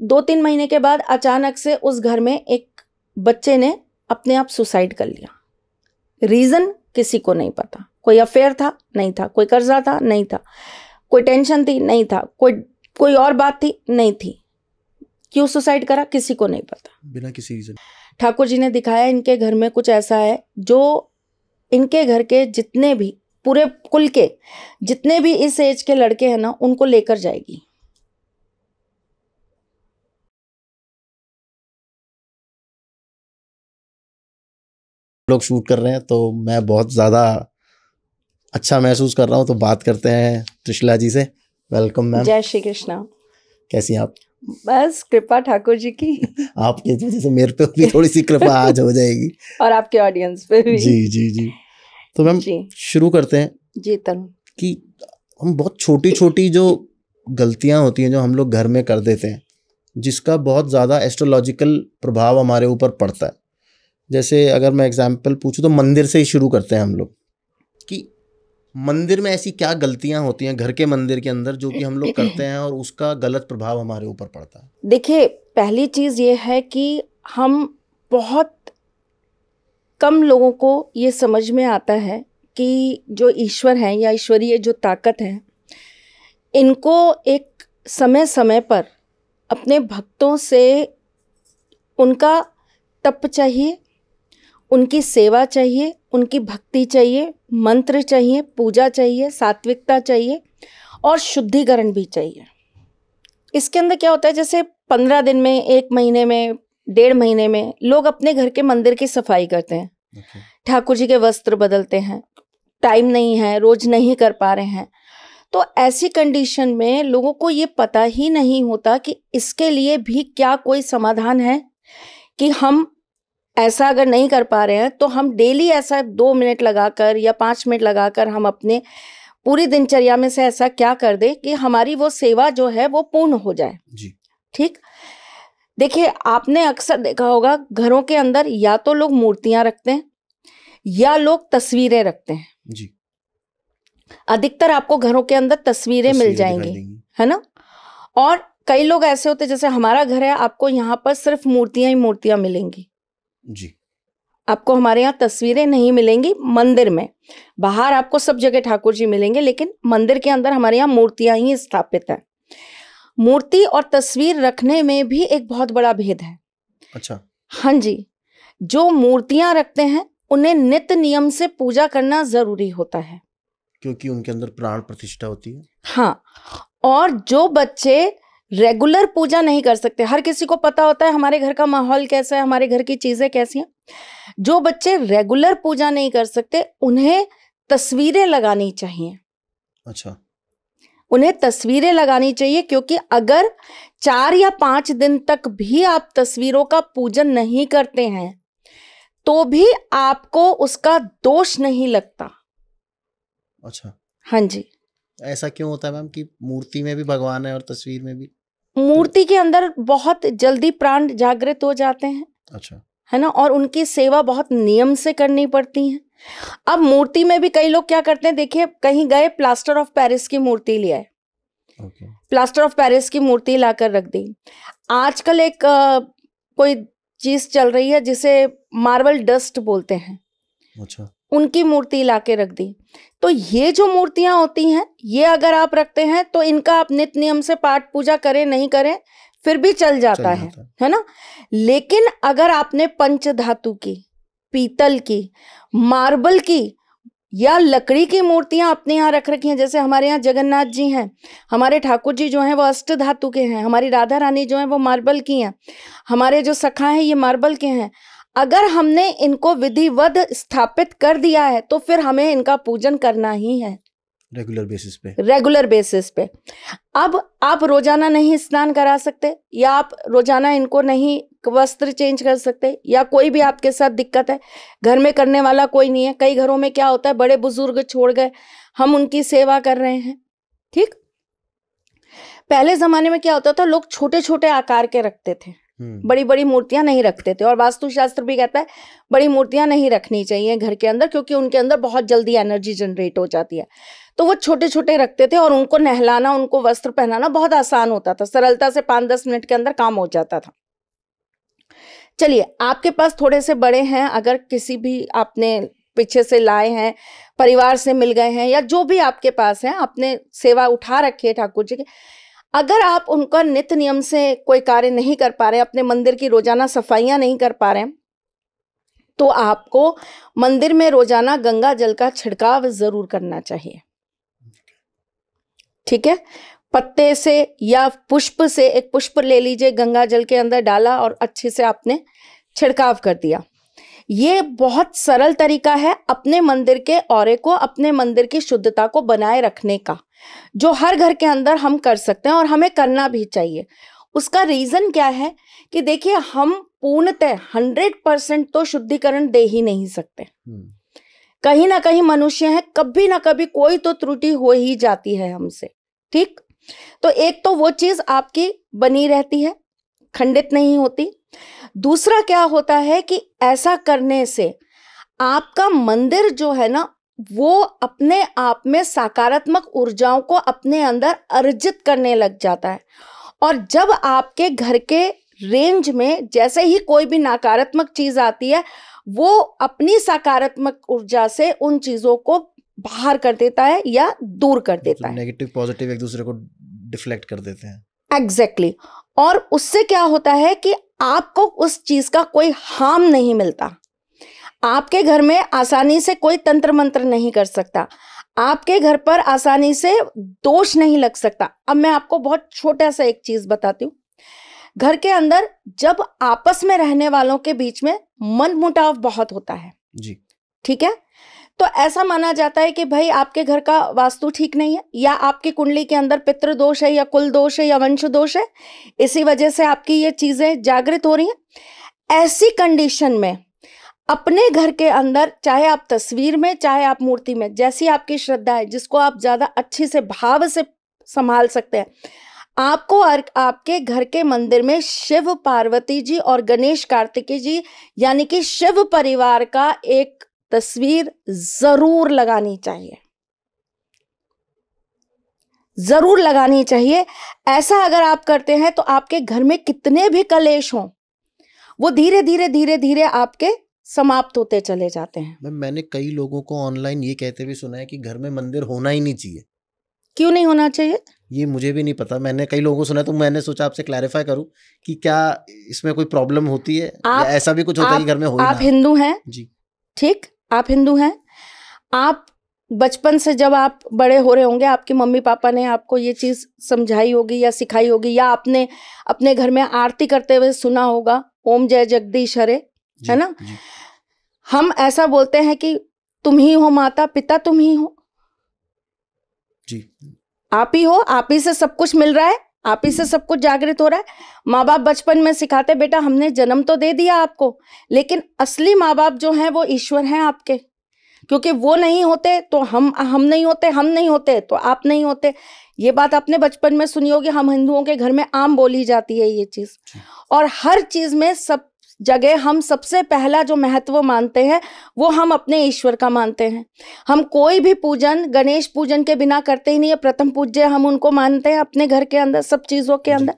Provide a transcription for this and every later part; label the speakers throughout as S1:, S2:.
S1: दो तीन महीने के बाद अचानक से उस घर में एक बच्चे ने अपने आप सुसाइड कर लिया। रीज़न किसी को नहीं पता। कोई अफेयर था नहीं था। कोई कर्जा था नहीं था। कोई टेंशन थी नहीं था। कोई कोई और बात थी नहीं थी। क्यों सुसाइड करा किसी को नहीं पता।
S2: बिना किसी रीजन।
S1: ठाकुर जी ने दिखाया इनके घर में कुछ ऐसा है जो इनके घर के जितने भी पूरे कुल के जितने भी इस एज के लड़के हैं ना उनको लेकर जाएगी।
S2: लोग शूट कर रहे हैं तो मैं बहुत ज़्यादा अच्छा महसूस कर रहा हूँ। तो बात करते हैं त्रिशला जी से। वेलकम मैम
S1: जय श्री कृष्णा।
S2: कैसी हैं आप?
S1: बस कृपा ठाकुर जी की।
S2: आपके वजह से मेरे पे भी थोड़ी सी कृपा आज हो जाएगी।
S1: और आपके ऑडियंस पे भी।
S2: जी जी जी। तो मैम शुरू करते हैं
S1: जी तरुण
S2: कि हम बहुत छोटी छोटी जो गलतियाँ होती हैं जो हम लोग घर में कर देते हैं जिसका बहुत ज़्यादा एस्ट्रोलॉजिकल प्रभाव हमारे ऊपर पड़ता है। जैसे अगर मैं एग्जांपल पूछूँ तो मंदिर से ही शुरू करते हैं हम लोग। कि मंदिर में ऐसी क्या गलतियाँ होती हैं घर के मंदिर के अंदर जो कि हम लोग करते हैं और उसका गलत प्रभाव हमारे ऊपर पड़ता है?
S1: देखिए, पहली चीज़ ये है कि हम बहुत कम लोगों को ये समझ में आता है कि जो ईश्वर हैं या ईश्वरीय जो ताकत है, इनको एक समय समय पर अपने भक्तों से उनका तप चाहिए उनकी सेवा चाहिए उनकी भक्ति चाहिए मंत्र चाहिए पूजा चाहिए सात्विकता चाहिए और शुद्धिकरण भी चाहिए। इसके अंदर क्या होता है जैसे पंद्रह दिन में एक महीने में डेढ़ महीने में लोग अपने घर के मंदिर की सफ़ाई करते हैं। ठाकुर जी के वस्त्र बदलते हैं टाइम नहीं है रोज नहीं कर पा रहे हैं। तो ऐसी कंडीशन में लोगों को ये पता ही नहीं होता कि इसके लिए भी क्या कोई समाधान है कि हम ऐसा अगर नहीं कर पा रहे हैं तो हम डेली ऐसा दो मिनट लगाकर या पाँच मिनट लगाकर हम अपने पूरी दिनचर्या में से ऐसा क्या कर दे कि हमारी वो सेवा जो है वो पूर्ण हो जाए।
S2: जी।
S1: ठीक? देखिए आपने अक्सर देखा होगा घरों के अंदर या तो लोग मूर्तियाँ रखते हैं या लोग तस्वीरें रखते हैं।
S2: जी।
S1: अधिकतर आपको घरों के अंदर तस्वीरें मिल
S2: तस्वीरें दिखाई
S1: जाएँगी है ना? और कई लोग ऐसे होते जैसे हमारा घर है आपको यहाँ पर सिर्फ़ मूर्तियाँ ही मूर्तियाँ मिलेंगी।
S2: जी।
S1: आपको हमारे यहाँ तस्वीरें नहीं मिलेंगी मंदिर में। बाहर आपको सब जगह ठाकुर जी मिलेंगे लेकिन मंदिर के अंदर हमारे यहाँ मूर्तियाँ ही स्थापित है। मूर्ति और तस्वीर रखने में भी एक बहुत बड़ा भेद है।
S2: अच्छा।
S1: हाँ जी जो मूर्तियाँ रखते हैं उन्हें नित्य नियम से पूजा करना ज़रूरी होता है।
S2: क्योंकि उनके अंदर प्राण प्रतिष्ठा होती है।
S1: हाँ और जो बच्चे रेगुलर पूजा नहीं कर सकते। हर किसी को पता होता है हमारे घर का माहौल कैसा है हमारे घर की चीज़ें कैसी हैं। जो बच्चे रेगुलर पूजा नहीं कर सकते उन्हें तस्वीरें लगानी चाहिए।
S2: अच्छा।
S1: उन्हें तस्वीरें लगानी चाहिए क्योंकि अगर चार या पाँच दिन तक भी आप तस्वीरों का पूजन नहीं करते हैं तो भी आपको उसका दोष नहीं लगता।
S2: अच्छा।
S1: हाँ जी।
S2: ऐसा क्यों होता है मैम कि मूर्ति में भी भगवान है और तस्वीर में भी?
S1: मूर्ति के अंदर बहुत जल्दी प्राण जागृत हो जाते हैं।
S2: अच्छा।
S1: है ना? और उनकी सेवा बहुत नियम से करनी पड़ती है। अब मूर्ति में भी कई लोग क्या करते हैं? देखिए कहीं गए प्लास्टर ऑफ़ पेरिस की मूर्ति ले आए।
S2: ओके।
S1: प्लास्टर ऑफ़ पेरिस की मूर्ति लाकर रख दी। आजकल एक अ, कोई चीज़ चल रही है जिसे मार्बल डस्ट बोलते हैं।
S2: अच्छा।
S1: उनकी मूर्ति लाके रख दी तो ये जो मूर्तियाँ होती हैं ये अगर आप रखते हैं तो इनका आप नित्य नियम से पाठ पूजा करें नहीं करें फिर भी चल जाता
S2: चल
S1: है
S2: जाता है।
S1: है ना लेकिन अगर आपने पंच धातु की पीतल की मार्बल की या लकड़ी की मूर्तियाँ अपने यहाँ रख रखी हैं जैसे हमारे यहाँ जगन्नाथ जी हैं हमारे ठाकुर जी जो हैं वो अष्ट धातु के हैं हमारी राधा रानी जो हैं वो मार्बल की हैं हमारे जो सखा हैं ये मार्बल के हैं अगर हमने इनको विधिवत स्थापित कर दिया है तो फिर हमें इनका पूजन करना ही है।
S2: रेगुलर बेसिस पे।
S1: रेगुलर बेसिस पे। अब आप रोज़ाना नहीं स्नान करा सकते या आप रोज़ाना इनको नहीं वस्त्र चेंज कर सकते या कोई भी आपके साथ दिक्कत है घर में करने वाला कोई नहीं है। कई घरों में क्या होता है बड़े बुज़ुर्ग छोड़ गए हम उनकी सेवा कर रहे हैं। ठीक? पहले जमाने में क्या होता था लोग छोटे छोटे आकार के रखते थे। बड़ी बड़ी मूर्तियाँ नहीं रखते थे और वास्तुशास्त्र भी कहता है, बड़ी मूर्तियाँ नहीं रखनी चाहिए घर के अंदर क्योंकि उनके अंदर बहुत जल्दी एनर्जी जनरेट हो जाती है। तो वो छोटे छोटे रखते थे और उनको नहलाना, उनको वस्त्र पहनाना बहुत आसान होता था, सरलता से पाँच दस मिनट के अंदर काम हो जाता था। चलिए, आपके पास थोड़े से बड़े हैं, अगर किसी भी आपने पीछे से लाए हैं, परिवार से मिल गए हैं या जो भी आपके पास है, आपने सेवा उठा रखी है ठाकुर जी की अगर आप उनका नित्य नियम से कोई कार्य नहीं कर पा रहे, अपने मंदिर की रोज़ाना सफाइयाँ नहीं कर पा रहे तो आपको मंदिर में रोज़ाना गंगा जल का छिड़काव ज़रूर करना चाहिए। ठीक है? पत्ते से या पुष्प से एक पुष्प ले लीजिए, गंगा जल के अंदर डाला और अच्छे से आपने छिड़काव कर दिया। ये बहुत सरल तरीका है अपने मंदिर के औरे को, अपने मंदिर की शुद्धता को बनाए रखने का। जो हर घर के अंदर हम कर सकते हैं और हमें करना भी चाहिए। उसका रीजन क्या है कि देखिए हम पूर्णतः हंड्रेड परसेंट तो शुद्धिकरण दे ही नहीं सकते।
S2: हम्म,
S1: कहीं ना कहीं मनुष्य है कभी ना कभी कोई तो त्रुटि हो ही जाती है हमसे ठीक? तो एक तो वो चीज़ आपकी बनी रहती है खंडित नहीं होती। दूसरा क्या होता है कि ऐसा करने से आपका मंदिर जो है ना वो अपने आप में सकारात्मक ऊर्जाओं को अपने अंदर अर्जित करने लग जाता है। और जब आपके घर के रेंज में जैसे ही कोई भी नकारात्मक चीज़ आती है वो अपनी सकारात्मक ऊर्जा से उन चीज़ों को बाहर कर देता है या दूर कर देता है।
S2: नेगेटिव पॉजिटिव एक दूसरे को डिफ्लेक्ट कर देते हैं।
S1: Exactly exactly. और उससे क्या होता है कि आपको उस चीज़ का कोई हार्म नहीं मिलता। आपके घर में आसानी से कोई तंत्र मंत्र नहीं कर सकता। आपके घर पर आसानी से दोष नहीं लग सकता। अब मैं आपको बहुत छोटा सा एक चीज़ बताती हूँ। घर के अंदर जब आपस में रहने वालों के बीच में मन मुटाव बहुत होता है।
S2: जी।
S1: ठीक है? तो ऐसा माना जाता है कि भाई आपके घर का वास्तु ठीक नहीं है या आपकी कुंडली के अंदर पितृ दोष है या कुल दोष है या वंश दोष है इसी वजह से आपकी ये चीज़ें जागृत हो रही हैं। ऐसी कंडीशन में अपने घर के अंदर, चाहे आप तस्वीर में, चाहे आप मूर्ति में, जैसी आपकी श्रद्धा है, जिसको आप ज़्यादा अच्छे से, भाव से संभाल सकते हैं, आपको और आपके घर के मंदिर में शिव पार्वती जी और गणेश कार्तिकी जी, यानी कि शिव परिवार का एक तस्वीर ज़रूर लगानी चाहिए। ज़रूर लगानी चाहिए। ऐसा अगर आप करते हैं तो आपके घर में कितने भी कलेश हों, वो धीरे धीरे धीरे धीरे आपके समाप्त होते चले जाते हैं।
S2: मैम मैंने कई लोगों को ऑनलाइन ये कहते हुए सुना है कि घर में मंदिर होना ही नहीं चाहिए।
S1: क्यों नहीं होना चाहिए?
S2: ये मुझे भी नहीं पता। मैंने कई लोगों को सुना तो मैंने सोचा आपसे क्लैरिफाई करूँ कि क्या इसमें कोई प्रॉब्लम होती है?
S1: आप-
S2: या ऐसा भी कुछ होता है घर में हो
S1: आप हिंदू हैं?
S2: जी।
S1: ठीक आप हिंदू हैं? आप बचपन से जब आप बड़े हो रहे होंगे आपके मम्मी पापा ने आपको ये चीज़ समझाई होगी या सिखाई होगी या आपने अपने घर में आरती करते हुए सुना होगा ओम जय जगदीश हरे है ना? हम ऐसा बोलते हैं कि तुम ही हो माता पिता तुम ही हो।
S2: जी।
S1: आप ही हो आप ही से सब कुछ मिल रहा है आप ही से सब कुछ जागृत हो रहा है। माँ बाप बचपन में सिखाते बेटा हमने जन्म तो दे दिया आपको लेकिन असली माँ बाप जो हैं वो ईश्वर हैं आपके। क्योंकि वो नहीं होते तो हम हम नहीं होते हम नहीं होते तो आप नहीं होते। ये बात आपने बचपन में सुनी होगी हम हिंदुओं के घर में आम बोली जाती है ये चीज़। और हर चीज़ में सब जगह हम सबसे पहला जो महत्व मानते हैं वो हम अपने ईश्वर का मानते हैं। हम कोई भी पूजन गणेश पूजन के बिना करते ही नहीं है प्रथम पूज्य हम उनको मानते हैं अपने घर के अंदर सब चीज़ों के अंदर।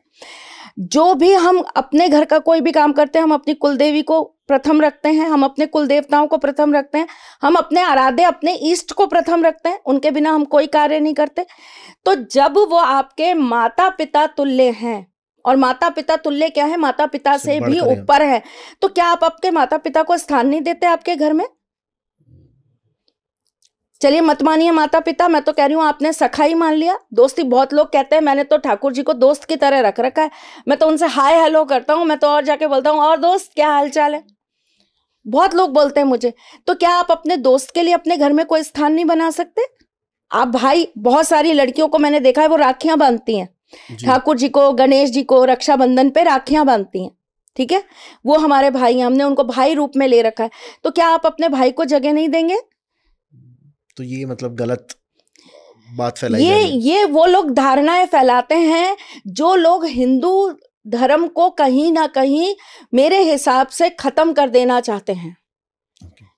S1: जो भी हम अपने घर का कोई भी काम करते हैं हम अपनी कुलदेवी को प्रथम रखते हैं हम अपने कुल देवताओं को प्रथम रखते हैं हम अपने आराध्य अपने ईष्ट को प्रथम रखते हैं उनके बिना हम कोई कार्य नहीं करते। तो जब वो आपके माता पिता तुल्य हैं और माता पिता तुल्य क्या है? माता पिता
S2: से
S1: भी ऊपर है। तो क्या आप आपके माता पिता को स्थान नहीं देते आपके घर में? चलिए मत मानिए माता पिता मैं तो कह रही हूँ आपने सखा ही मान लिया। दोस्ती बहुत लोग कहते हैं मैंने तो ठाकुर जी को दोस्त की तरह रख रखा है। मैं तो उनसे हाय हेलो करता हूँ मैं तो और जाके बोलता हूँ और दोस्त क्या हाल चाल है? बहुत लोग बोलते हैं मुझे। तो क्या आप अपने दोस्त के लिए अपने घर में कोई स्थान नहीं बना सकते? आप भाई बहुत सारी लड़कियों को मैंने देखा है वो राखियाँ बांधती हैं। ठाकुर जी को गणेश जी को रक्षाबंधन पे राखियाँ बांधती हैं ठीक है? वो हमारे भाई हैं हमने उनको भाई रूप में ले रखा है। तो क्या आप अपने भाई को जगह नहीं देंगे?
S2: तो ये मतलब गलत बात फैलाई
S1: ये
S2: है।
S1: ये वो लोग धारणाएँ फैलाते हैं जो लोग हिंदू धर्म को कहीं ना कहीं मेरे हिसाब से खत्म कर देना चाहते हैं।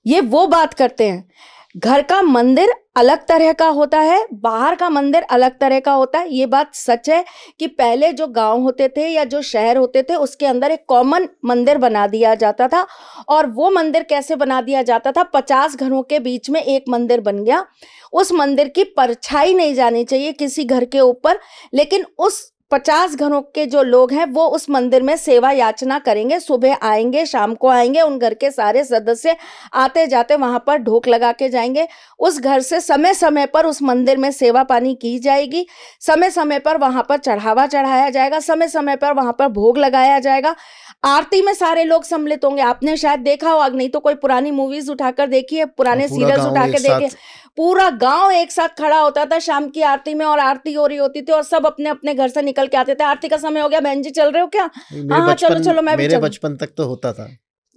S1: ये वो बात करते हैं। घर का मंदिर अलग तरह का होता है, बाहर का मंदिर अलग तरह का होता है। ये बात सच है कि पहले जो गाँव होते थे या जो शहर होते थे, उसके अंदर एक कॉमन मंदिर बना दिया जाता था और वो मंदिर कैसे बना दिया जाता था? पचास घरों के बीच में एक मंदिर बन गया। उस मंदिर की परछाई नहीं जानी चाहिए किसी घर के ऊपर, लेकिन उस पचास घरों के जो लोग हैं वो उस मंदिर में सेवा याचना करेंगे। सुबह आएँगे शाम को आएँगे उन घर के सारे सदस्य आते जाते वहाँ पर ढोक लगा के जाएँगे। उस घर से समय समय पर उस मंदिर में सेवा पानी की जाएगी। समय समय पर वहाँ पर चढ़ावा चढ़ाया जाएगा। समय समय पर वहाँ पर भोग लगाया जाएगा। आरती में सारे लोग सम्मिलित होंगे। आपने शायद देखा हो नहीं तो कोई पुरानी मूवीज़ उठाकर देखिए पुराने
S2: पूरा
S1: सीरियल्स
S2: गाँव
S1: उठा
S2: एक
S1: के देखिए
S2: साथ-
S1: पूरा गाँव एक साथ खड़ा होता था शाम की आरती में और आरती हो रही होती थी और सब अपने अपने घर से निकल के आते थे। आरती का समय हो गया। बहन जी चल रहे हो क्या?
S2: मेरे
S1: हाँ, चलो, चलो, मैं
S2: मेरे बचपन तक तो होता था।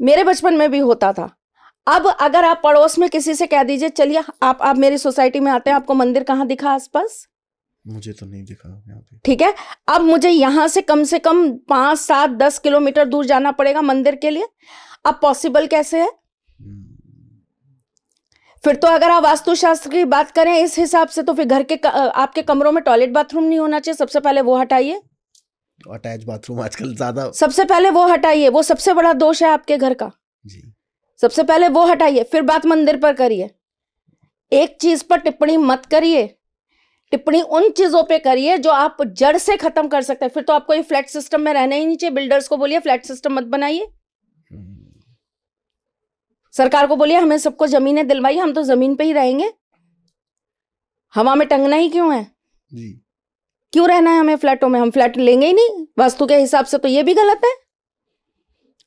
S1: मेरे बचपन में भी होता था। अब अगर आप पड़ोस में किसी से कह दीजिए चलिए आप आप मेरी सोसाइटी में आते हैं। आपको मंदिर कहाँ दिखा आसपास?
S2: मुझे तो नहीं दिखा यहाँ पे।
S1: ठीक है अब मुझे यहाँ से कम से कम पाँच सात दस किलोमीटर दूर जाना पड़ेगा मंदिर के लिए। अब पॉसिबल कैसे है?
S2: हम्म,
S1: फिर तो अगर आप वास्तुशास्त्र की बात करें इस हिसाब से तो फिर घर के आपके कमरों में टॉयलेट बाथरूम नहीं होना चाहिए? सबसे पहले वो हटाइए।
S2: अटैच बाथरूम आजकल ज़्यादा
S1: सबसे पहले वो हटाइए। वो सबसे बड़ा दोष है आपके घर का।
S2: जी।
S1: सबसे पहले वो हटाइए फिर बात मंदिर पर करिए। एक चीज़ पर टिप्पणी मत करिए। टिप्पणी उन चीज़ों पे करिए जो आप जड़ से खत्म कर सकते हैं। फिर तो आपको ये फ्लैट सिस्टम में रहना ही नहीं चाहिए। बिल्डर्स को बोलिए फ्लैट सिस्टम मत बनाइए।
S2: हम्म,
S1: सरकार को बोलिए हमें सबको जमीनें दिलवाई हम तो ज़मीन पे ही रहेंगे। हवा में टंगना ही क्यों है?
S2: जी।
S1: क्यों रहना है हमें फ्लैटों में? हम फ्लैट लेंगे ही नहीं। वास्तु के हिसाब से तो ये भी गलत है।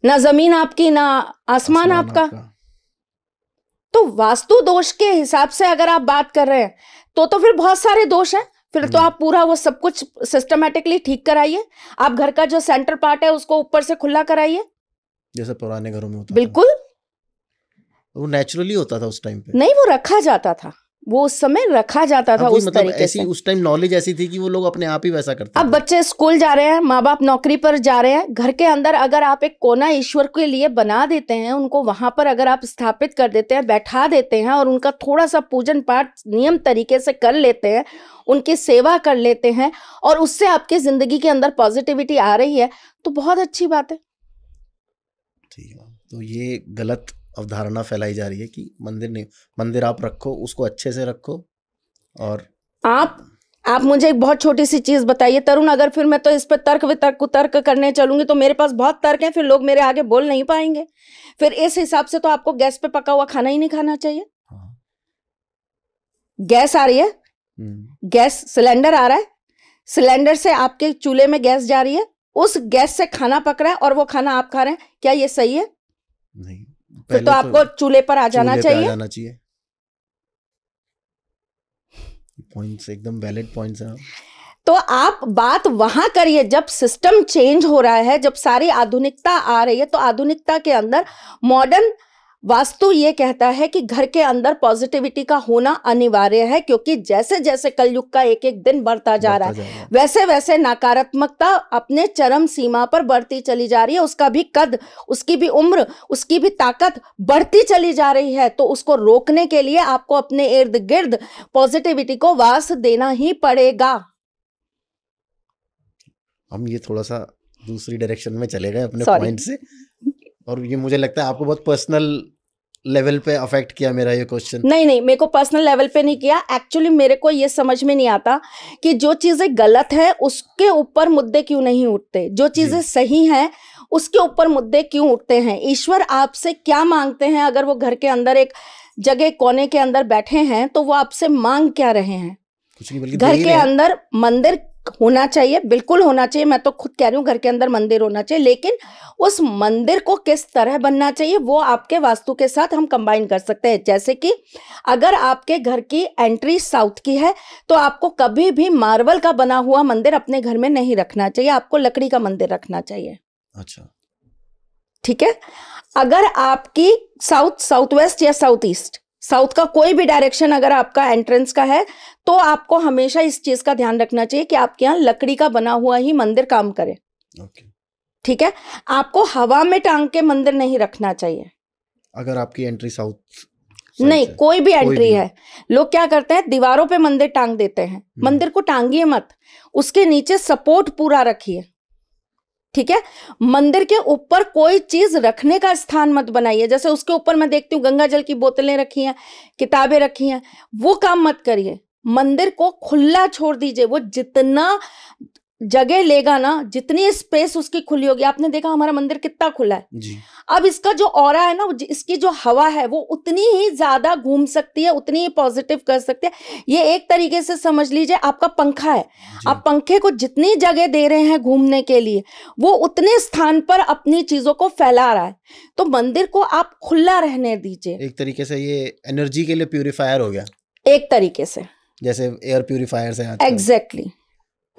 S1: ना ज़मीन आपकी ना आसमान आपका। तो वास्तु दोष के हिसाब से अगर आप बात कर रहे हैं तो तो फिर बहुत सारे दोष हैं। फिर तो। आप पूरा वो सब कुछ सिस्टमेटिकली ठीक कराइए। आप घर का जो सेंटर पार्ट है उसको ऊपर से खुला कराइए।
S2: जैसे पुराने घरों में होता
S1: बिल्कुल।
S2: वो नेचुरली होता था उस टाइम पे।
S1: नहीं वो रखा जाता था। वो उस समय रखा जाता था उस
S2: मतलब
S1: तरीके
S2: ऐसी
S1: से।
S2: उस टाइम नॉलेज ऐसी थी कि वो लोग अपने आप ही वैसा करते
S1: अब बच्चे स्कूल जा रहे हैं माँ बाप नौकरी पर जा रहे हैं घर के अंदर अगर आप एक कोना ईश्वर के लिए बना देते हैं उनको वहाँ पर अगर आप स्थापित कर देते हैं बैठा देते हैं और उनका थोड़ा सा पूजन पाठ नियम तरीके से कर लेते हैं उनकी सेवा कर लेते हैं और उससे आपके ज़िंदगी के अंदर पॉजिटिविटी आ रही है तो बहुत अच्छी बात है।
S2: ठीक है तो ये गलत अवधारणा फैलाई जा रही है कि मंदिर नहीं मंदिर आप रखो उसको अच्छे से रखो और
S1: आप आप मुझे एक बहुत छोटी सी चीज़ बताइए। तरुण अगर फिर मैं तो इस पर तर्क वितर्क कुतर्क करने चलूँगी तो मेरे पास बहुत तर्क हैं फिर लोग मेरे आगे बोल नहीं पाएँगे। फिर इस हिसाब से तो आपको गैस पे पका हुआ खाना ही नहीं खाना चाहिए।
S2: हाँ।
S1: गैस आ रही है?
S2: हम्म,
S1: गैस सिलेंडर आ रहा है? सिलेंडर से आपके चूल्हे में गैस जा रही है? उस गैस से खाना पक रहा है और वो खाना आप खा रहे हैं? क्या ये सही है?
S2: नहीं।
S1: फिर तो आपको चूल्हे पर आ जाना
S2: चाहिए आ जाना चाहिए। पॉइंट्स एकदम वैलिड पॉइंट्स हैं।
S1: तो आप बात वहाँ करिए जब सिस्टम चेंज हो रहा है जब सारी आधुनिकता आ रही है तो आधुनिकता के अंदर मॉडर्न वास्तु ये कहता है कि घर के अंदर पॉजिटिविटी का होना अनिवार्य है क्योंकि जैसे जैसे कलयुग का एक एक दिन बढ़ता जा रहा है वैसे वैसे नकारात्मकता अपने चरम सीमा पर बढ़ती चली जा रही है उसका भी कद उसकी भी उम्र उसकी भी ताकत बढ़ती चली जा रही है तो उसको रोकने के लिए आपको अपने इर्द गिर्द पॉजिटिविटी को वास देना ही पड़ेगा।
S2: हम ये थोड़ा सा दूसरी डायरेक्शन में चले गए अपने पॉइंट से। और ये मुझे लगता है आपको बहुत पर्सनल लेवल पे अफेक्ट किया मेरा ये क्वेश्चन
S1: नहीं नहीं मेरे को पर्सनल लेवल पे नहीं किया. एक्चुअली मेरे को ये समझ में नहीं आता कि जो चीज़ें गलत है उसके ऊपर मुद्दे क्यों नहीं उठते? जो चीज़ें सही हैं उसके ऊपर मुद्दे क्यों उठते हैं? ईश्वर आपसे क्या मांगते हैं? अगर वो घर के अंदर एक जगह कोने के अंदर बैठे हैं तो वो आपसे मांग क्या रहे हैं? घर के अंदर मंदिर होना चाहिए बिल्कुल होना चाहिए। मैं तो खुद कह रही हूँ घर के अंदर मंदिर होना चाहिए लेकिन उस मंदिर को किस तरह बनना चाहिए वो आपके वास्तु के साथ हम कंबाइन कर सकते हैं। जैसे कि अगर आपके घर की एंट्री साउथ की है तो आपको कभी भी मार्बल का बना हुआ मंदिर अपने घर में नहीं रखना चाहिए आपको लकड़ी का मंदिर रखना चाहिए।
S2: अच्छा।
S1: ठीक है? अगर आपकी साउथ साउथ वेस्ट या साउथ ईस्ट साउथ का कोई भी डायरेक्शन अगर आपका एंट्रेंस का है तो आपको हमेशा इस चीज़ का ध्यान रखना चाहिए कि आपके यहाँ लकड़ी का बना हुआ ही मंदिर काम करे। ठीक है? आपको हवा में टांग के मंदिर नहीं रखना चाहिए।
S2: अगर आपकी एंट्री साउथ
S1: नहीं कोई भी एंट्री
S2: भी।
S1: है। लोग क्या करते हैं दीवारों पे मंदिर टांग देते हैं।
S2: हम्म।
S1: मंदिर को टांगिए मत। उसके नीचे सपोर्ट पूरा रखिए। ठीक है? मंदिर के ऊपर कोई चीज़ रखने का स्थान मत बनाइए। जैसे उसके ऊपर मैं देखती हूँ गंगा जल की बोतलें रखी हैं, किताबें रखी हैं, वो काम मत करिए। मंदिर को खुला छोड़ दीजिए। वो जितना जगह लेगा ना जितनी स्पेस उसकी खुली होगी। आपने देखा हमारा मंदिर कितना खुला है?
S2: जी।
S1: अब इसका जो और है ना इसकी जो हवा है वो उतनी ही ज़्यादा घूम सकती है उतनी ही पॉजिटिव कर सकती है। ये एक तरीके से समझ लीजिए आपका पंखा है। आप पंखे को जितनी जगह दे रहे हैं घूमने के लिए वो उतने स्थान पर अपनी चीज़ों को फैला रहा है। तो मंदिर को आप खुला रहने दीजिए।
S2: एक तरीके से ये एनर्जी के लिए प्यूरिफायर हो गया।
S1: एक तरीके से।
S2: जैसे एयर प्यूरिफायर से आजकल।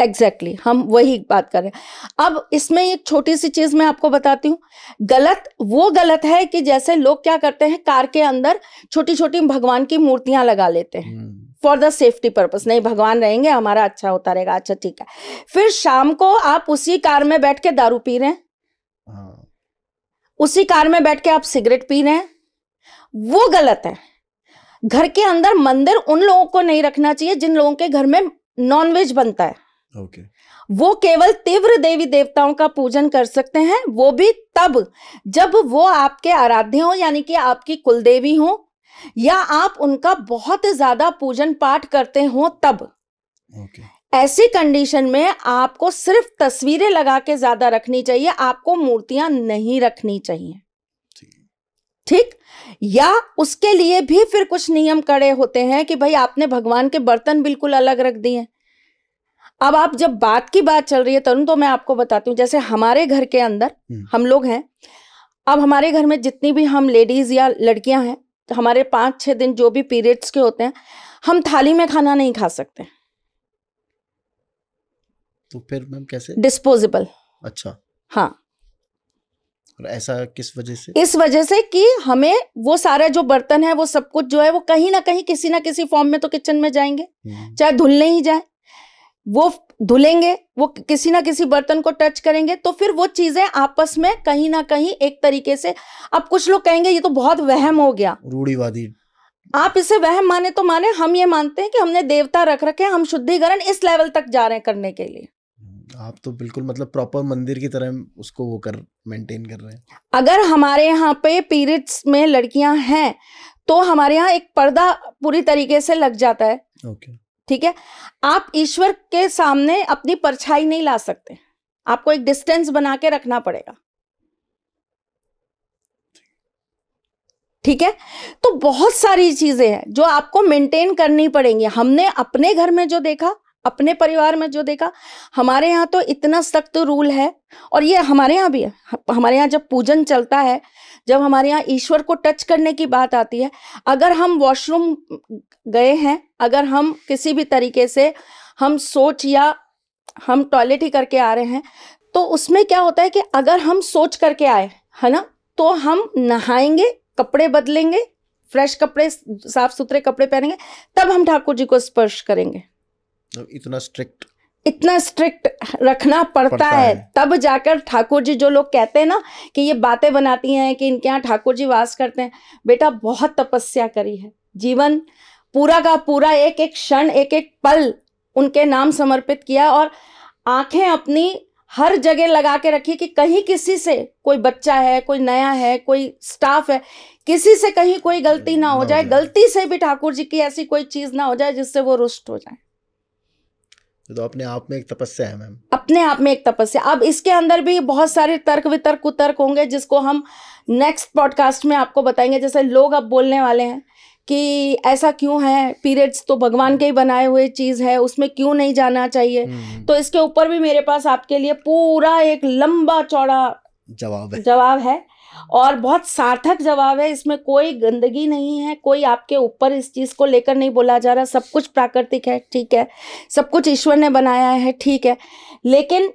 S1: एग्जैक्टली एग्जैक्टली हम वही बात कर रहे हैं। अब इसमें एक छोटी सी चीज़ मैं आपको बताती हूँ। गलत वो गलत है कि जैसे लोग क्या करते हैं कार के अंदर छोटी छोटी भगवान की मूर्तियाँ लगा लेते हैं। फॉर द सेफ्टी पर्पज नहीं भगवान रहेंगे हमारा अच्छा होता रहेगा अच्छा ठीक है। फिर शाम को आप उसी कार में बैठ के दारू पी रहे हैं।
S2: हाँ।
S1: उसी कार में बैठ के आप सिगरेट पी रहे हैं। वो गलत है। घर के अंदर मंदिर उन लोगों को नहीं रखना चाहिए जिन लोगों के घर में नॉनवेज बनता है।
S2: ओके
S1: वो केवल तीव्र देवी देवताओं का पूजन कर सकते हैं वो भी तब जब वो आपके आराध्य हो यानी कि आपकी कुलदेवी हो या आप उनका बहुत ज़्यादा पूजन पाठ करते हो तब।
S2: ओके
S1: ऐसी कंडीशन में आपको सिर्फ़ तस्वीरें लगा के ज़्यादा रखनी चाहिए आपको मूर्तियाँ नहीं रखनी चाहिए।
S2: ठीक।
S1: ठीक? या उसके लिए भी फिर कुछ नियम कड़े होते हैं कि भाई आपने भगवान के बर्तन बिल्कुल अलग रख दिए। अब आप जब बात की बात चल रही है तरुण तो मैं आपको बताती हूँ जैसे हमारे घर के अंदर
S2: हम्म।
S1: हम लोग हैं अब हमारे घर में जितनी भी हम लेडीज़ या लड़कियाँ हैं तो हमारे पाँच छः दिन जो भी पीरियड्स के होते हैं हम थाली में खाना नहीं खा सकते।
S2: तो फिर मैम कैसे?
S1: डिस्पोजेबल
S2: अच्छा।
S1: हाँ।
S2: और ऐसा किस वजह से?
S1: इस वजह से कि हमें वो सारा जो बर्तन है वो सब कुछ जो है वो कहीं ना कहीं किसी ना किसी फॉर्म में तो किचन में जाएँगे।
S2: हम्म,
S1: चाहे धुलने ही जाए वो धुलेंगे वो किसी ना किसी बर्तन को टच करेंगे तो फिर वो चीज़ें आपस में कहीं ना कहीं एक तरीके से अब कुछ लोग कहेंगे ये तो बहुत वहम हो गया।
S2: रूढ़ीवादी।
S1: आप इसे वहम माने तो माने हम ये मानते हैं कि हमने देवता रख रखे हम शुद्धिकरण इस लेवल तक जा रहे हैं करने के लिए।
S2: हम्म, आप तो बिल्कुल मतलब प्रॉपर मंदिर की तरह उसको वो कर मेंटेन कर रहे हैं।
S1: अगर हमारे यहाँ पे पीरियड्स में लड़कियाँ हैं तो हमारे यहाँ एक पर्दा पूरी तरीके से लग जाता है।
S2: ओके
S1: ठीक है? आप ईश्वर के सामने अपनी परछाई नहीं ला सकते। आपको एक डिस्टेंस बना के रखना पड़ेगा। ठीक है? तो बहुत सारी चीज़ें हैं जो आपको मेंटेन करनी पड़ेंगी। हमने अपने घर में जो देखा, अपने परिवार में जो देखा, हमारे यहाँ तो इतना सख्त रूल है और ये हमारे यहाँ भी है। हमारे यहाँ जब पूजन चलता है जब हमारे यहाँ ईश्वर को टच करने की बात आती है, अगर हम वॉशरूम गए हैं, अगर हम किसी भी तरीके से हम सोच या हम टॉयलेट ही करके आ रहे हैं तो उसमें क्या होता है कि अगर हम सोच करके आए, है ना तो हम नहाएँगे, कपड़े बदलेंगे, फ्रेश कपड़े साफ़ सुथरे कपड़े पहनेंगे, तब हम ठाकुर जी को स्पर्श करेंगे।
S2: इतना स्ट्रिक्ट
S1: इतना स्ट्रिक्ट रखना पड़ता,
S2: पड़ता
S1: है
S2: है।
S1: तब जाकर ठाकुर जी जो लोग कहते हैं ना कि ये बातें बनाती हैं कि इनके यहाँ ठाकुर जी वास करते हैं बेटा बहुत तपस्या करी है जीवन पूरा का पूरा एक एक क्षण एक एक पल उनके नाम समर्पित किया और आँखें अपनी हर जगह लगा के रखी कि कहीं किसी से कोई बच्चा है कोई नया है कोई स्टाफ है किसी से कहीं कोई गलती ना हो जाए। गलती से भी ठाकुर जी की ऐसी कोई चीज़ ना हो जाए जिससे वो रुष्ट हो जाए
S2: तो अपने आप में एक तपस्या है मैम।
S1: अपने आप में एक तपस्या। अब इसके अंदर भी बहुत सारे तर्क वितर्क कुतर्क होंगे जिसको हम नेक्स्ट पॉडकास्ट में आपको बताएँगे। जैसे लोग अब बोलने वाले हैं कि ऐसा क्यों है? पीरियड्स तो भगवान के ही बनाए हुए चीज़ है उसमें क्यों नहीं जाना चाहिए?
S2: हम्म,
S1: तो इसके ऊपर भी मेरे पास आपके लिए पूरा एक लंबा चौड़ा
S2: जवाब है।
S1: जवाब है। और बहुत सार्थक जवाब है इसमें कोई गंदगी नहीं है कोई आपके ऊपर इस चीज़ को लेकर नहीं बोला जा रहा सब कुछ प्राकृतिक है ठीक है सब कुछ ईश्वर ने बनाया है ठीक है लेकिन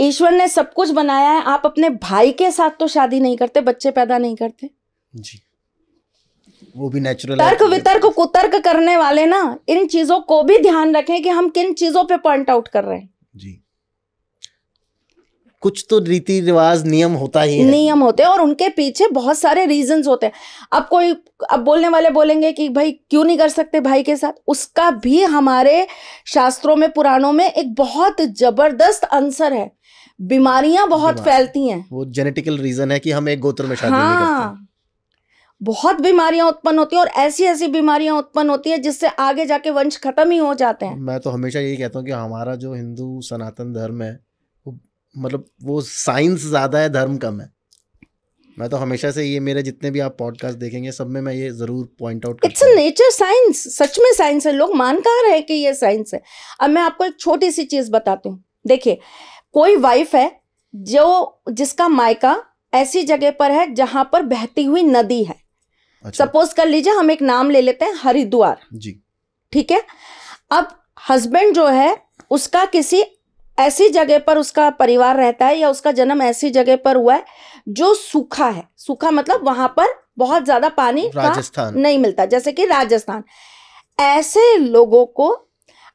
S1: ईश्वर ने सब कुछ बनाया है आप अपने भाई के साथ तो शादी नहीं करते बच्चे पैदा नहीं करते।
S2: जी। वो भी नेचुरल
S1: तर्क वितर्क कुतर्क करने वाले ना इन चीज़ों को भी ध्यान रखें कि हम किन चीज़ों पे पॉइंट आउट कर रहे हैं।
S2: जी। कुछ तो रीति रिवाज नियम होता ही है।
S1: नियम होते हैं और उनके पीछे बहुत सारे रीजंस होते हैं। अब कोई अब बोलने वाले बोलेंगे कि भाई क्यों नहीं कर सकते भाई के साथ? उसका भी हमारे शास्त्रों में पुराणों में एक बहुत ज़बरदस्त आंसर है। बीमारियाँ बहुत
S2: बीमारी।
S1: फैलती हैं।
S2: वो जेनेटिकल रीजन है कि हम एक गोत्र में शादी नहीं करते।
S1: हाँ। बहुत बीमारियाँ उत्पन्न होती हैं और ऐसी ऐसी बीमारियाँ उत्पन्न होती हैं जिससे आगे जाके वंश खत्म ही हो जाते हैं।
S2: मैं तो हमेशा यही कहता हूँ कि हमारा जो हिंदू सनातन धर्म है मतलब वो साइंस ज़्यादा है धर्म कम है। मैं तो हमेशा से ये मेरे जितने भी आप पॉडकास्ट देखेंगे सब में मैं ये ज़रूर point out
S1: it's nature science सच में साइंस है। लोग मान कहाँ रहे कि ये साइंस है। अब मैं आपको एक छोटी सी चीज़ बताती हूँ। देखिए कोई वाइफ है जो जिसका मायका ऐसी जगह पर है जहाँ पर बहती हुई नदी है।
S2: अच्छा।
S1: सपोज़ कर लीजिए हम एक नाम ले लेते हैं हरिद्वार।
S2: जी।
S1: ठीक है? अब हस्बैंड जो है उसका किसी ऐसी जगह पर उसका परिवार रहता है या उसका जन्म ऐसी जगह पर हुआ है जो सूखा है। सूखा मतलब वहाँ पर बहुत ज़्यादा पानी का
S2: राजस्थान।
S1: नहीं मिलता जैसे कि राजस्थान। ऐसे लोगों को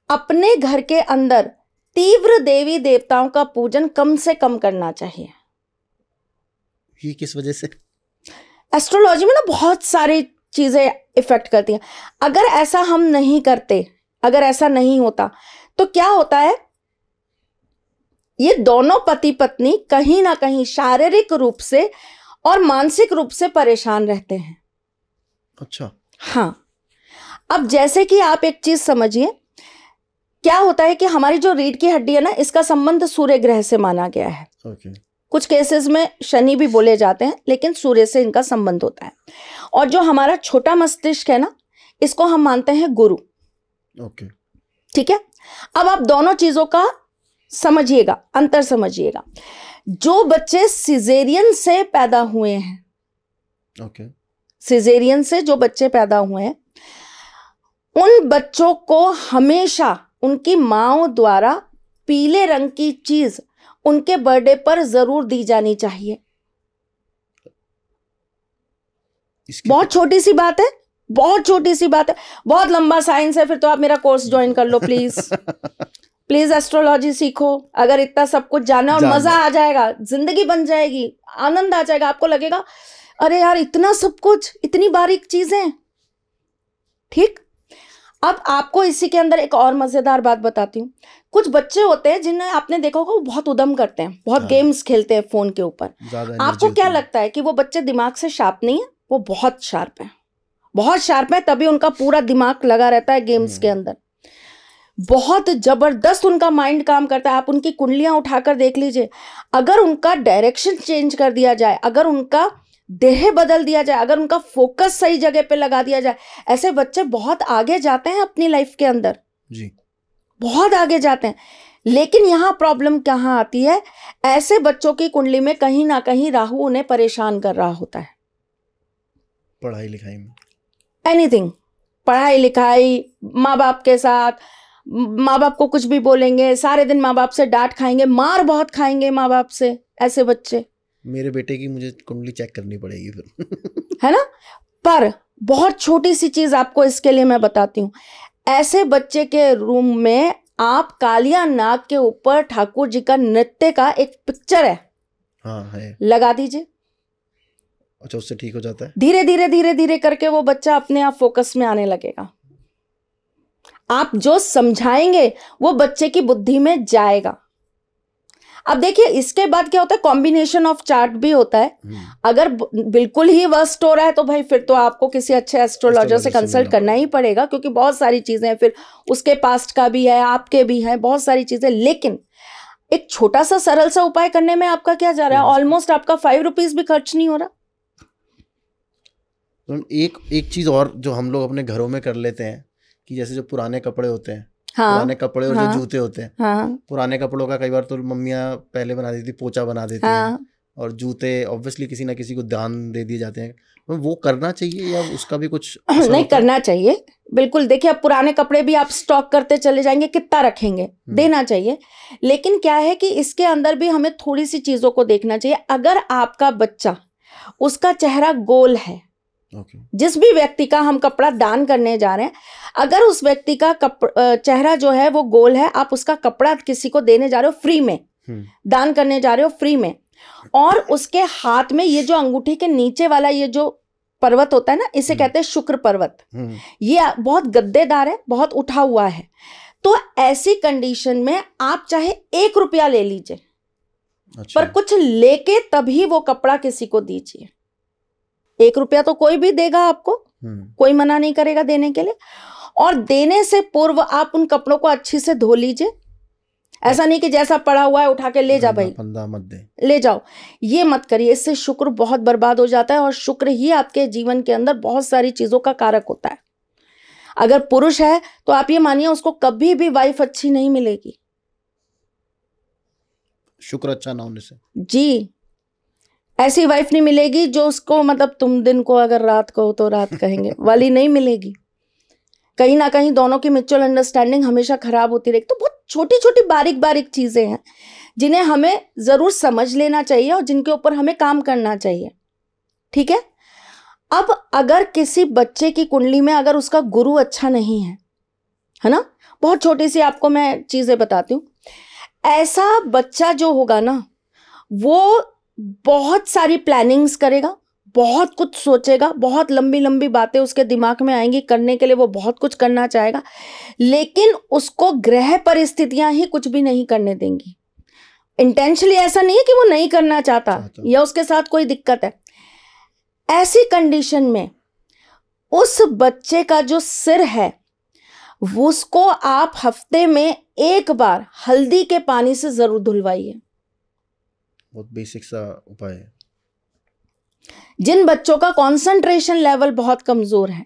S1: अपने घर के अंदर तीव्र देवी देवताओं का पूजन कम से कम करना चाहिए।
S2: ये किस वजह से?
S1: एस्ट्रोलॉजी में ना बहुत सारी चीज़ें इफ़ेक्ट करती हैं। अगर ऐसा हम नहीं करते अगर ऐसा नहीं होता तो क्या होता है ये दोनों पति पत्नी कहीं ना कहीं शारीरिक रूप से और मानसिक रूप से परेशान रहते हैं।
S2: अच्छा।
S1: हाँ। अब जैसे कि आप एक चीज़ समझिए क्या होता है कि हमारी जो रीढ़ की हड्डी है ना इसका संबंध सूर्य ग्रह से माना गया है।
S2: ओके।
S1: कुछ केसेस में शनि भी बोले जाते हैं लेकिन सूर्य से इनका संबंध होता है। और जो हमारा छोटा मस्तिष्क है ना इसको हम मानते हैं गुरु।
S2: ओके।
S1: ठीक है? अब आप दोनों चीज़ों का समझिएगा अंतर समझिएगा। जो बच्चे सिजेरियन से पैदा हुए हैं
S2: ओके
S1: सिजेरियन से जो बच्चे पैदा हुए हैं उन बच्चों को हमेशा उनकी माओ द्वारा पीले रंग की चीज़ उनके बर्थडे पर ज़रूर दी जानी चाहिए। बहुत छोटी सी बात है बहुत छोटी सी बात है। बहुत लंबा साइंस है फिर तो आप मेरा कोर्स ज्वाइन कर लो प्लीज़ प्लीज़ एस्ट्रोलॉजी सीखो। अगर इतना सब कुछ जाना है और मज़ा आ जाएगा ज़िंदगी बन जाएगी आनंद आ जाएगा आपको लगेगा अरे यार इतना सब कुछ इतनी बारीक चीज़ें। ठीक? अब आपको इसी के अंदर एक और मज़ेदार बात बताती हूँ। कुछ बच्चे होते हैं जिन्हें आपने देखा होगा वो बहुत उदम करते हैं बहुत
S2: हाँ।
S1: गेम्स खेलते हैं फ़ोन के ऊपर। आपको क्या लगता है कि वो बच्चे दिमाग से शार्प नहीं है? वो बहुत शार्प है। बहुत शार्प है तभी उनका पूरा दिमाग लगा रहता है गेम्स के
S2: हम्म।
S1: अंदर। बहुत ज़बरदस्त उनका माइंड काम करता है। आप उनकी कुंडलियाँ उठाकर देख लीजिए। अगर उनका डायरेक्शन चेंज कर दिया जाए अगर उनका देह बदल दिया जाए अगर उनका फोकस सही जगह पे लगा दिया जाए ऐसे बच्चे बहुत आगे जाते हैं अपनी लाइफ के अंदर।
S2: जी।
S1: बहुत आगे जाते हैं। लेकिन यहाँ प्रॉब्लम कहाँ आती है? ऐसे बच्चों की कुंडली में कहीं ना कहीं राहु उन्हें परेशान कर रहा होता है।
S2: पढ़ाई लिखाई में।
S1: एनीथिंग पढ़ाई लिखाई माँ बाप के साथ माँ बाप को कुछ भी बोलेंगे सारे दिन माँ बाप से डांट खाएँगे मार बहुत खाएँगे माँ बाप से ऐसे बच्चे।
S2: मेरे बेटे की मुझे कुंडली चेक करनी पड़ेगी फिर।
S1: है ना? पर बहुत छोटी सी चीज़ आपको इसके लिए मैं बताती हूँ। ऐसे बच्चे के रूम में आप कालिया नाग के ऊपर ठाकुर जी का नृत्य का एक पिक्चर है।
S2: हाँ है।
S1: लगा दीजिए।
S2: अच्छा उससे ठीक हो जाता है?
S1: धीरे धीरे धीरे धीरे करके वो बच्चा अपने आप फोकस में आने लगेगा। आप जो समझाएँगे वो बच्चे की बुद्धि में जाएगा। अब देखिए इसके बाद क्या होता है? कॉम्बिनेशन ऑफ़ चार्ट भी होता है।
S2: हम्म,
S1: अगर बिल्कुल ही वर्स्ट हो रहा है तो भाई फिर तो आपको किसी अच्छे एस्ट्रोलॉजर से
S2: से
S1: कंसल्ट करना ही पड़ेगा। क्योंकि बहुत सारी चीज़ें हैं फिर उसके पास्ट का भी है आपके भी है बहुत सारी चीज़ें। लेकिन एक छोटा सा सरल सा उपाय करने में आपका क्या जा रहा है? ऑलमोस्ट आपका फाइव रुपीज़ भी खर्च नहीं हो रहा।
S2: तो एक एक चीज़ और जो हम लोग अपने घरों में कर लेते हैं कि जैसे जो पुराने कपड़े होते हैं
S1: हाँ
S2: पुराने कपड़े और
S1: हाँ।
S2: जो जूते होते हैं
S1: हाँ।
S2: पुराने कपड़ों का कई बार तो मम्मियाँ पहले बना देती पोचा बना देती हाँ,
S1: हैं।
S2: और जूते ऑब्वियसली किसी ना किसी को दान दे दिए जाते हैं। तो वो करना चाहिए या उसका भी कुछ
S1: नहीं करना चाहिए। बिल्कुल देखिए अब पुराने कपड़े भी आप स्टॉक करते चले जाएँगे कितना रखेंगे?
S2: हम्म।
S1: देना चाहिए। लेकिन क्या है कि इसके अंदर भी हमें थोड़ी सी चीज़ों को देखना चाहिए। अगर आपका बच्चा उसका चेहरा गोल है
S2: ओके
S1: जिस भी व्यक्ति का हम कपड़ा दान करने जा रहे हैं अगर उस व्यक्ति का कप चेहरा जो है वो गोल है आप उसका कपड़ा किसी को देने जा रहे हो फ्री में।
S2: हम्म,
S1: दान करने जा रहे हो फ्री में। और उसके हाथ में ये जो अंगूठी के नीचे वाला ये जो पर्वत होता है ना इसे
S2: हम्म।
S1: कहते हैं शुक्र पर्वत।
S2: हम्म,
S1: ये बहुत गद्देदार है बहुत उठा हुआ है। तो ऐसी कंडीशन में आप चाहे एक रुपया ले लीजिए
S2: अच्छा।
S1: पर कुछ लेके तभी वो कपड़ा किसी को दीजिए। एक रुपया तो कोई भी देगा आपको।
S2: हम्म,
S1: कोई मना नहीं करेगा देने के लिए। और देने से पूर्व आप उन कपड़ों को अच्छी से धो लीजिए। ऐसा नहीं कि जैसा पड़ा हुआ है उठा के ले जा भाई।
S2: मत दे।
S1: ले जाओ। ये मत करिए। इससे शुक्र बहुत बर्बाद हो जाता है और शुक्र ही आपके जीवन के अंदर बहुत सारी चीज़ों का कारक होता है। अगर पुरुष है तो आप ये मानिए उसको कभी भी वाइफ अच्छी नहीं मिलेगी।
S2: शुक्र अच्छा ना होने से।
S1: जी। ऐसी वाइफ नहीं मिलेगी जो उसको मतलब तुम दिन को अगर रात कहो तो रात कहेंगे वाली नहीं मिलेगी। कहीं ना कहीं दोनों की म्यूचुअल अंडरस्टैंडिंग हमेशा खराब होती रहेगी। तो बहुत छोटी छोटी बारीक बारीक चीज़ें हैं जिन्हें हमें ज़रूर समझ लेना चाहिए और जिनके ऊपर हमें काम करना चाहिए। ठीक है? अब अगर किसी बच्चे की कुंडली में अगर उसका गुरु अच्छा नहीं है है ना? बहुत छोटी सी आपको मैं चीज़ें बताती हूँ। ऐसा बच्चा जो होगा ना वो बहुत सारी प्लानिंग्स करेगा बहुत कुछ सोचेगा बहुत लंबी लंबी बातें उसके दिमाग में आएँगी करने के लिए वो बहुत कुछ करना चाहेगा लेकिन उसको ग्रह परिस्थितियाँ ही कुछ भी नहीं करने देंगी। इंटेंशली ऐसा नहीं है कि वो नहीं करना चाहता
S2: चाहता।
S1: या उसके साथ कोई दिक्कत है। ऐसी कंडीशन में उस बच्चे का जो सिर है उसको आप हफ़्ते में एक बार हल्दी के पानी से ज़रूर धुलवाइए।
S2: बहुत बेसिक सा उपाय है।
S1: जिन बच्चों का कंसंट्रेशन लेवल बहुत कमज़ोर है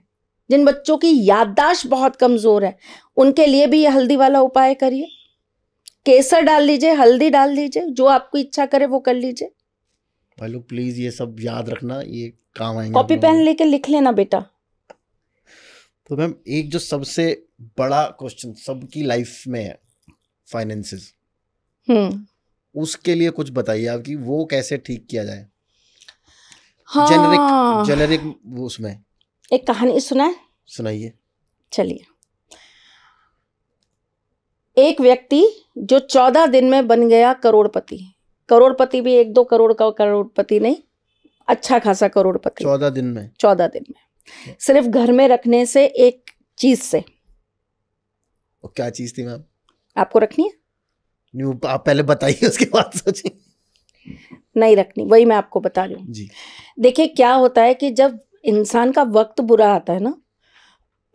S1: जिन बच्चों की याददाश्त बहुत कमज़ोर है उनके लिए भी ये हल्दी वाला उपाय करिए। केसर डाल लीजिए हल्दी डाल लीजिए जो आपको इच्छा करे वो कर लीजिए।
S2: भाई लोग प्लीज़ ये सब याद रखना ये काम आएँगे
S1: कॉपी पेन। लेके लिख लेना बेटा।
S2: तो मैम एक जो सबसे बड़ा क्वेश्चन सबकी लाइफ में है फाइनेंसेस
S1: हम्म।
S2: उसके लिए कुछ बताइए आप कि वो कैसे ठीक किया जाए?
S1: हाँ।
S2: जेनरिक जेनरिक उसमें।
S1: एक कहानी सुना
S2: सुनाइए।
S1: चलिए। एक व्यक्ति जो चौदह दिन में बन गया करोड़पति। करोड़पति भी एक दो करोड़ का करोड़पति नहीं अच्छा खासा करोड़पति।
S2: चौदह दिन में।
S1: चौदह दिन में। सिर्फ़ घर में रखने से एक चीज़ से।
S2: वो क्या चीज़ थी मैम?
S1: आपको रखनी है?
S2: न्यू आप पहले बताइए उसके बाद सोचिए।
S1: नहीं रखनी वही मैं आपको बता रही हूँ।
S2: जी।
S1: देखिए क्या होता है कि जब इंसान का वक्त बुरा आता है ना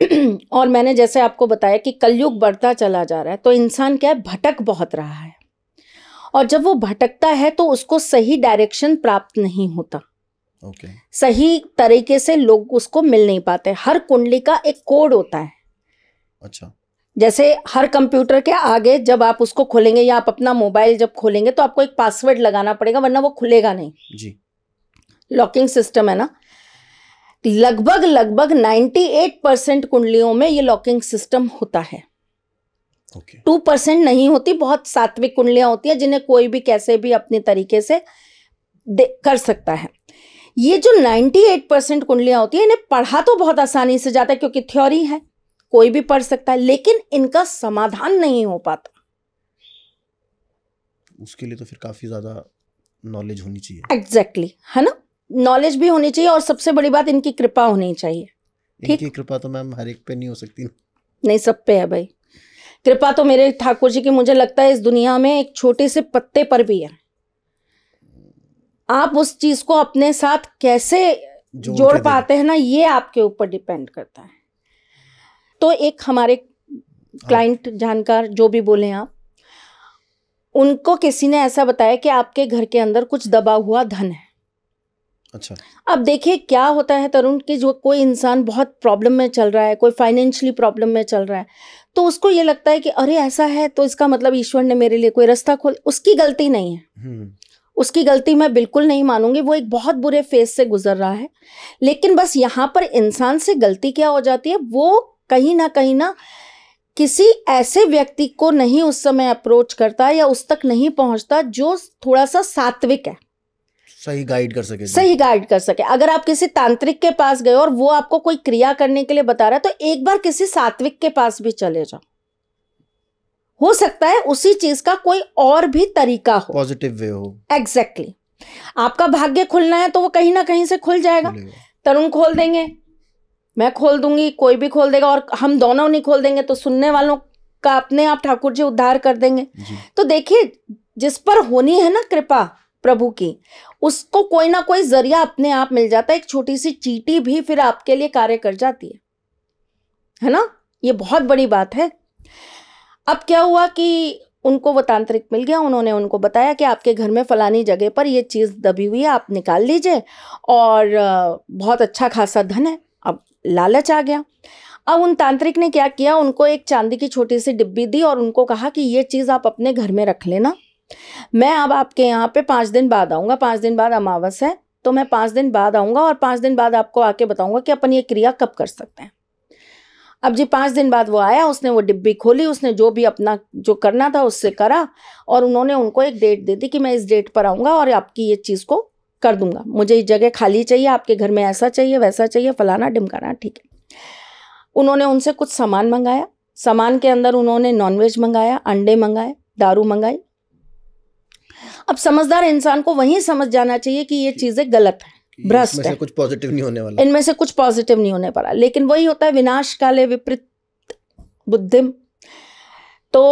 S1: और मैंने जैसे आपको बताया कि कलयुग बढ़ता चला जा रहा है तो इंसान क्या है भटक बहुत रहा है। और जब वो भटकता है तो उसको सही डायरेक्शन प्राप्त नहीं होता।
S2: ओके।
S1: सही तरीके से लोग उसको मिल नहीं पाते। हर कुंडली का एक कोड होता है।
S2: अच्छा।
S1: जैसे हर कंप्यूटर के आगे जब आप उसको खोलेंगे या आप अपना मोबाइल जब खोलेंगे तो आपको एक पासवर्ड लगाना पड़ेगा वरना वो खुलेगा नहीं।
S2: जी।
S1: लॉकिंग सिस्टम है ना? लगभग लगभग 98 परसेंट कुंडलियों में ये लॉकिंग सिस्टम होता है।
S2: ओके
S1: टू परसेंट नहीं होती बहुत सात्विक कुंडलियाँ होती हैं जिन्हें कोई भी कैसे भी अपने तरीके से कर सकता है। ये जो 98 परसेंट कुंडलियाँ होती है इन्हें पढ़ा तो बहुत आसानी से जाता है क्योंकि थ्योरी है। कोई भी पढ़ सकता है लेकिन इनका समाधान नहीं हो पाता।
S2: उसके लिए तो फिर काफ़ी ज़्यादा नॉलेज होनी चाहिए।
S1: एग्जैक्टली exactly, है ना? नॉलेज भी होनी चाहिए और सबसे बड़ी बात इनकी कृपा होनी चाहिए। ठीक।
S2: इनकी कृपा तो मैम हर एक पे नहीं हो सकती।
S1: नहीं सब पे है भाई। कृपा तो मेरे ठाकुर जी की मुझे लगता है इस दुनिया में एक छोटे से पत्ते पर भी है। आप उस चीज़ को अपने साथ कैसे
S2: जोड़
S1: जोड़ पाते हैं ना ये आपके ऊपर डिपेंड करता है। तो एक हमारे क्लाइंट जानकार जो भी बोले आप उनको किसी ने ऐसा बताया कि आपके घर के अंदर कुछ दबा हुआ धन है।
S2: अच्छा।
S1: अब देखिए क्या होता है तरुण कि जो कोई इंसान बहुत प्रॉब्लम में चल रहा है कोई फाइनेंशियली प्रॉब्लम में चल रहा है तो उसको ये लगता है कि अरे ऐसा है तो इसका मतलब ईश्वर ने मेरे लिए कोई रास्ता खोल उसकी गलती नहीं है।
S2: हम्म।
S1: उसकी गलती मैं बिल्कुल नहीं मानूँगी वो एक बहुत बुरे फ़ेज़ से गुजर रहा है लेकिन बस यहाँ पर इंसान से गलती क्या हो जाती है वो कहीं ना कहीं ना किसी ऐसे व्यक्ति को नहीं उस समय अप्रोच करता या उस तक नहीं पहुँचता जो थोड़ा सा सात्विक है।
S2: सही गाइड कर सके।
S1: सही गाइड कर सके। अगर आप किसी तांत्रिक के पास गए और वो आपको कोई क्रिया करने के लिए बता रहा है तो एक बार किसी सात्विक के पास भी चले जाओ। हो सकता है उसी चीज़ का कोई और भी तरीका हो।
S2: पॉजिटिव वे हो।
S1: Exactly exactly. आपका भाग्य खुलना है तो वो कहीं ना कहीं से खुल जाएगा। तरुण खोल देंगे। मैं खोल दूँगी कोई भी खोल देगा और हम दोनों नहीं खोल देंगे तो सुनने वालों का अपने आप ठाकुर जी उद्धार कर देंगे। तो देखिए जिस पर होनी है ना कृपा प्रभु की उसको कोई ना कोई ज़रिया अपने आप मिल जाता है। एक छोटी सी चीटी भी फिर आपके लिए कार्य कर जाती है। है ना? ये बहुत बड़ी बात है। अब क्या हुआ कि उनको वो तांत्रिक मिल गया उन्होंने उनको बताया कि आपके घर में फलानी जगह पर ये चीज़ दबी हुई है आप निकाल लीजिए और बहुत अच्छा खासा धन है। लालच आ गया। अब उन तांत्रिक ने क्या किया? उनको एक चांदी की छोटी सी डिब्बी दी और उनको कहा कि ये चीज़ आप अपने घर में रख लेना। मैं अब आपके यहाँ पे पाँच दिन बाद आऊँगा। पाँच दिन बाद अमावस है तो मैं पाँच दिन बाद आऊँगा और पाँच दिन बाद आपको आके बताऊँगा कि अपन ये क्रिया कब कर सकते हैं। अब जी पाँच दिन बाद वो आया, उसने वो डिब्बी खोली, उसने जो भी अपना जो करना था उससे करा और उन्होंने उनको एक डेट दे दी कि मैं इस डेट पर आऊँगा और आपकी ये चीज़ को कर दूँगा। मुझे ये जगह खाली चाहिए आपके घर में ऐसा चाहिए वैसा चाहिए फलाना डिमकाना ठीक है। उन्होंने उनसे कुछ सामान मंगाया। सामान के अंदर उन्होंने नॉनवेज मंगाया अंडे मंगाए दारू मंगाई। अब समझदार इंसान को वहीं समझ जाना चाहिए कि ये चीज़ें गलत है
S2: भ्रष्ट है। कुछ पॉजिटिव नहीं होने वाला।
S1: इनमें से कुछ पॉजिटिव नहीं होने वाला। लेकिन वही होता है विनाश काले विपरीत बुद्धिम। तो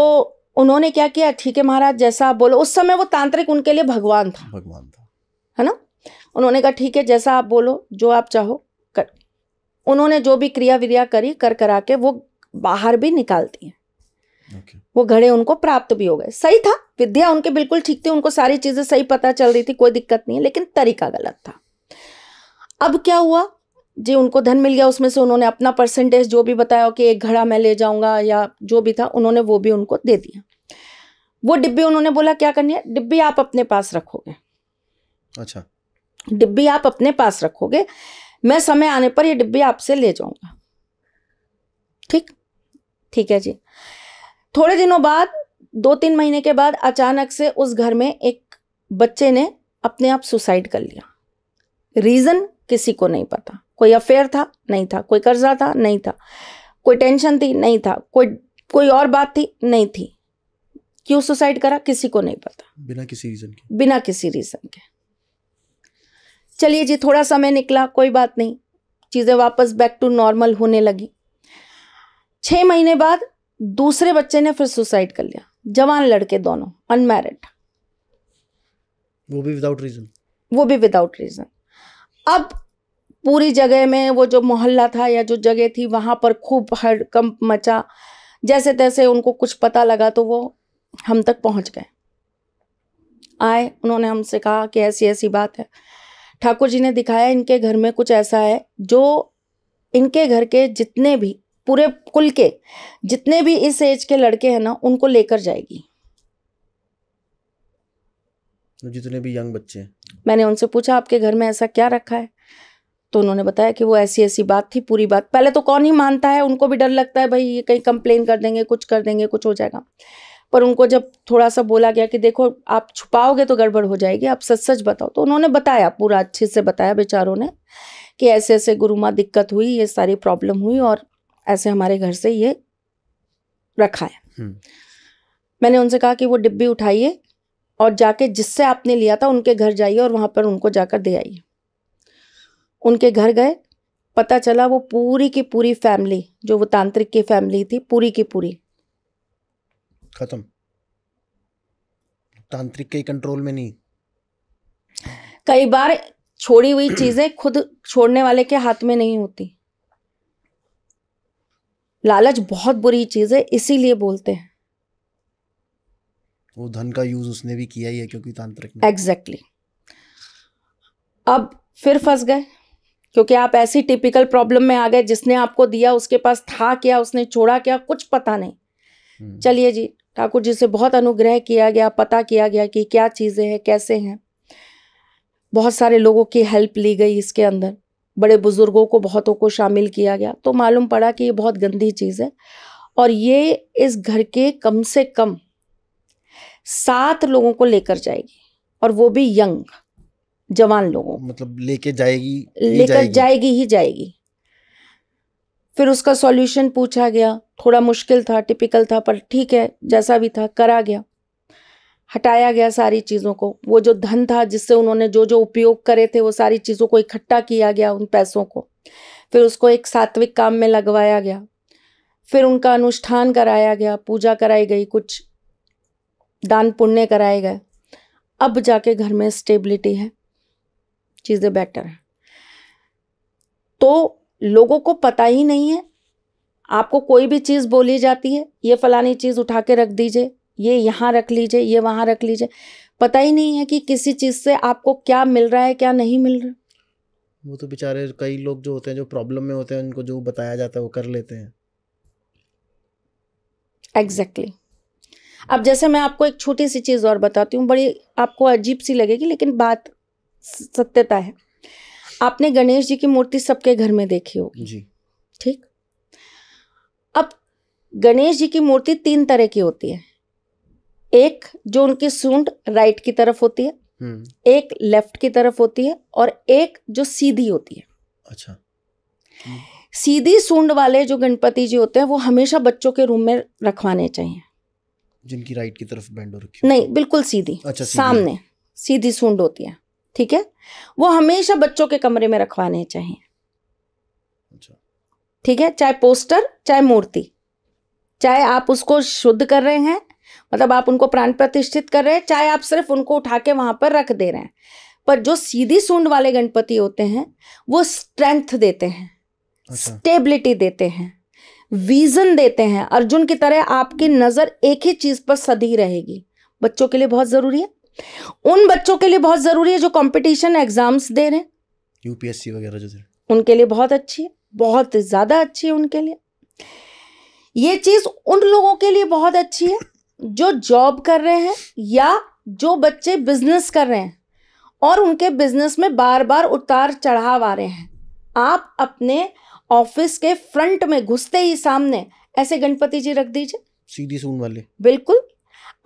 S1: उन्होंने क्या किया? ठीक है महाराज जैसा आप बोलो। उस समय वो तांत्रिक उनके लिए भगवान था।
S2: भगवान था।
S1: है ना? उन्होंने कहा ठीक है जैसा आप बोलो जो आप चाहो कर। उन्होंने जो भी क्रिया विरिया करी कर करा के वो बाहर भी निकालती हैं। Okay. वो घड़े उनको प्राप्त भी हो गए। सही था विद्या उनके बिल्कुल ठीक थी उनको सारी चीज़ें सही पता चल रही थी कोई दिक्कत नहीं है लेकिन तरीका गलत था। अब क्या हुआ? जी उनको धन मिल गया उसमें से उन्होंने अपना परसेंटेज जो भी बताया कि एक घड़ा मैं ले जाऊँगा या जो भी था उन्होंने वो भी उनको दे दिया। वो डिब्बी उन्होंने बोला क्या करनी है? डिब्बी आप अपने पास रखोगे।
S2: अच्छा।
S1: डिब्बी आप अपने पास रखोगे मैं समय आने पर ये डिब्बी आपसे ले जाऊँगा। ठीक? ठीक है जी। थोड़े दिनों बाद दो तीन महीने के बाद अचानक से उस घर में एक बच्चे ने अपने आप सुसाइड कर लिया। रीज़न किसी को नहीं पता। कोई अफेयर था? नहीं था। कोई कर्जा था? नहीं था। कोई टेंशन थी? नहीं था। कोई कोई और बात थी? नहीं थी। क्यों सुसाइड करा? किसी को नहीं पता।
S2: बिना किसी रीजन के।
S1: बिना किसी रीजन के। चलिए जी थोड़ा समय निकला कोई बात नहीं। चीज़ें वापस बैक टू नॉर्मल होने लगी। छः महीने बाद दूसरे बच्चे ने फिर सुसाइड कर लिया। जवान लड़के दोनों अनमैरिड
S2: वो भी विदाउट रीजन
S1: वो भी विदाउट रीजन अब पूरी जगह में वो जो मोहल्ला था या जो जगह थी वहाँ पर खूब हड़कंप मचा। जैसे तैसे उनको कुछ पता लगा तो वो हम तक पहुँच गए। आए उन्होंने हमसे कहा कि ऐसी ऐसी बात है। ठाकुर जी ने दिखाया इनके घर में कुछ ऐसा है जो इनके घर के जितने भी पूरे कुल के जितने भी इस एज के लड़के हैं ना उनको लेकर जाएगी।
S2: जितने भी यंग बच्चे हैं।
S1: मैंने उनसे पूछा आपके घर में ऐसा क्या रखा है? तो उन्होंने बताया कि वो ऐसी ऐसी बात थी पूरी बात। पहले तो कौन ही मानता है उनको भी डर लगता है भाई ये कहीं कंप्लेन कर देंगे कुछ कर देंगे कुछ हो जाएगा। पर उनको जब थोड़ा सा बोला गया कि देखो आप छुपाओगे तो गड़बड़ हो जाएगी आप सच सच बताओ। तो उन्होंने बताया पूरा अच्छे से बताया बेचारों ने कि ऐसे ऐसे गुरु माँ दिक्कत हुई ये सारी प्रॉब्लम हुई और ऐसे हमारे घर से ये रखा है। हम्म। मैंने उनसे कहा कि वो डिब्बी उठाइए और जाके जिससे आपने लिया था उनके घर जाइए और वहाँ पर उनको जाकर दे आइए। उनके घर गए पता चला वो पूरी की पूरी फैमिली जो वो तांत्रिक की फैमिली थी पूरी की पूरी
S2: खत्म। तांत्रिक के कंट्रोल में नहीं।
S1: कई बार छोड़ी हुई चीज़ें खुद छोड़ने वाले के हाथ में नहीं होती। लालच बहुत बुरी चीज़ है इसीलिए बोलते हैं।
S2: वो धन का यूज़ उसने भी किया ही है क्योंकि तांत्रिक
S1: ने। Exactly exactly. अब फिर फंस गए क्योंकि आप ऐसी टिपिकल प्रॉब्लम में आ गए जिसने आपको दिया उसके पास था क्या उसने छोड़ा क्या कुछ पता नहीं। हम्म। चलिए जी ठाकुर जी से बहुत अनुग्रह किया गया पता किया गया कि क्या चीज़ें हैं कैसे हैं। बहुत सारे लोगों की हेल्प ली गई इसके अंदर। बड़े बुज़ुर्गों को बहुतों को शामिल किया गया। तो मालूम पड़ा कि ये बहुत गंदी चीज़ है। और ये इस घर के कम से कम सात लोगों को लेकर जाएगी। और वो भी यंग जवान लोगों
S2: मतलब लेके जाएगी
S1: लेकर जाएगी। जाएगी ही जाएगी। फिर उसका सॉल्यूशन पूछा गया। थोड़ा मुश्किल था टिपिकल था, पर ठीक है, जैसा भी था, करा गया। हटाया गया सारी चीज़ों को। वो जो धन था, जिससे उन्होंने जो जो उपयोग करे थे, वो सारी चीज़ों को इकट्ठा किया गया उन पैसों को। फिर उसको एक सात्विक काम में लगवाया गया। फिर उनका अनुष्ठान कराया गया, पूजा कराई गई, कुछ दान पुण्य कराए गए। अब जाके घर में स्टेबिलिटी है। चीज़ें बेटर हैं। तो लोगों को पता ही नहीं है। आपको कोई भी चीज़ बोली जाती है ये फलानी चीज़ उठा के रख दीजिए ये यहाँ रख लीजिए ये वहाँ रख लीजिए। पता ही नहीं है कि किसी चीज़ से आपको क्या मिल रहा है क्या नहीं मिल रहा।
S2: वो तो बेचारे कई लोग जो होते हैं जो प्रॉब्लम में होते हैं उनको जो बताया जाता है वो कर लेते हैं।
S1: Exactly exactly. अब जैसे मैं आपको एक छोटी सी चीज़ और बताती हूँ बड़ी आपको अजीब सी लगेगी लेकिन बात सत्यता है। आपने गणेश जी की मूर्ति सबके घर में देखी होगी।
S2: जी।
S1: ठीक? अब गणेश जी की मूर्ति तीन तरह की होती है। एक जो उनकी सूंड राइट की तरफ़ होती है
S2: हम्म।
S1: एक लेफ़्ट की तरफ़ होती है और एक जो सीधी होती है।
S2: अच्छा।
S1: सीधी सूंड वाले जो गणपति जी होते हैं वो हमेशा बच्चों के रूम में रखवाने चाहिए।
S2: जिनकी राइट की तरफ़ बैंड हो रखी
S1: नहीं बिल्कुल सीधी।
S2: अच्छा सीधी।
S1: सामने सीधी सूंड होती है। ठीक है? वो हमेशा बच्चों के कमरे में रखवाने चाहिए।
S2: अच्छा।
S1: ठीक है? चाहे पोस्टर चाहे मूर्ति। चाहे आप उसको शुद्ध कर रहे हैं मतलब आप उनको प्राण प्रतिष्ठित कर रहे हैं चाहे आप सिर्फ़ उनको उठा के वहाँ पर रख दे रहे हैं। पर जो सीधी सूंड वाले गणपति होते हैं वो स्ट्रेंथ देते हैं
S2: अच्छा।
S1: स्टेबिलिटी देते हैं विजन देते हैं। अर्जुन की तरह आपकी नज़र एक ही चीज़ पर सदी रहेगी। बच्चों के लिए बहुत ज़रूरी है। उन बच्चों के लिए बहुत ज़रूरी है जो कंपटीशन एग्ज़ाम्स दे रहे हैं।
S2: यूपीएससी वगैरह जो थे।
S1: उनके लिए बहुत अच्छी है बहुत ज़्यादा अच्छी है उनके लिए। ये चीज़ उन लोगों के लिए बहुत अच्छी है जो जॉब कर रहे हैं या जो बच्चे बिज़नेस कर रहे हैं और उनके बिज़नेस में बार बार उतार चढ़ाव आ रहे हैं। आप अपने ऑफ़िस के फ्रंट में घुसते ही सामने ऐसे गणपति जी रख दीजिए।
S2: सीधी सून वाले।
S1: बिल्कुल।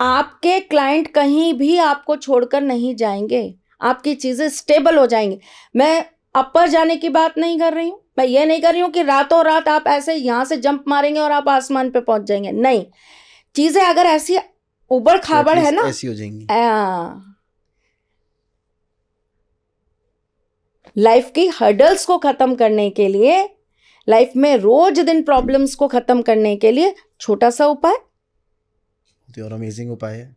S1: आपके क्लाइंट कहीं भी आपको छोड़कर नहीं जाएँगे। आपकी चीज़ें स्टेबल हो जाएँगी। मैं अपर जाने की बात नहीं कर रही हूँ। मैं ये नहीं कर रही हूँ कि रातों रात आप ऐसे यहाँ से जंप मारेंगे और आप आसमान पे पहुँच जाएँगे। नहीं। चीज़ें अगर ऐसी उबड़ खाबड़ है ना
S2: ऐसी हो जाएँगी।
S1: लाइफ की हर्डल्स को ख़त्म करने के लिए लाइफ में रोज दिन प्रॉब्लम्स को ख़त्म करने के लिए छोटा सा उपाय
S2: और अमेजिंग उपाय है।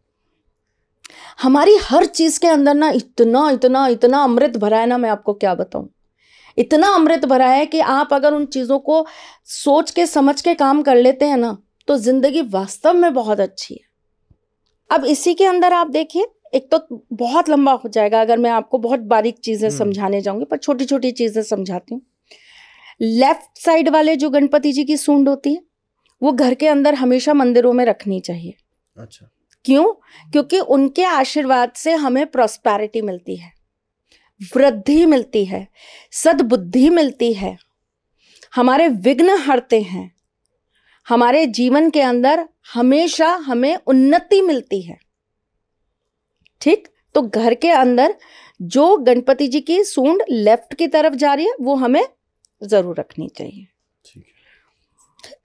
S1: हमारी हर चीज़ के अंदर ना इतना इतना इतना अमृत भरा है ना मैं आपको क्या बताऊँ? इतना अमृत भरा है कि आप अगर उन चीज़ों को सोच के समझ के काम कर लेते हैं ना तो ज़िंदगी वास्तव में बहुत अच्छी है। अब इसी के अंदर आप देखिए एक तो बहुत लंबा हो जाएगा अगर मैं आपको बहुत बारीक चीज़ें
S2: हम्म।
S1: समझाने जाऊँगी पर छोटी छोटी चीज़ें समझाती हूँ। लेफ़्ट साइड वाले जो गणपति जी की सूंड होती है वो घर के अंदर हमेशा मंदिरों में रखनी चाहिए।
S2: अच्छा।
S1: क्यों? क्योंकि उनके आशीर्वाद से हमें प्रॉस्पैरिटी मिलती है, वृद्धि मिलती है, सद्बुद्धि मिलती है। हमारे विघ्न हरते हैं, हमारे जीवन के अंदर हमेशा हमें उन्नति मिलती है। ठीक? तो घर के अंदर जो गणपति जी की सूंड लेफ़्ट की तरफ़ जा रही है, वो हमें ज़रूर रखनी चाहिए।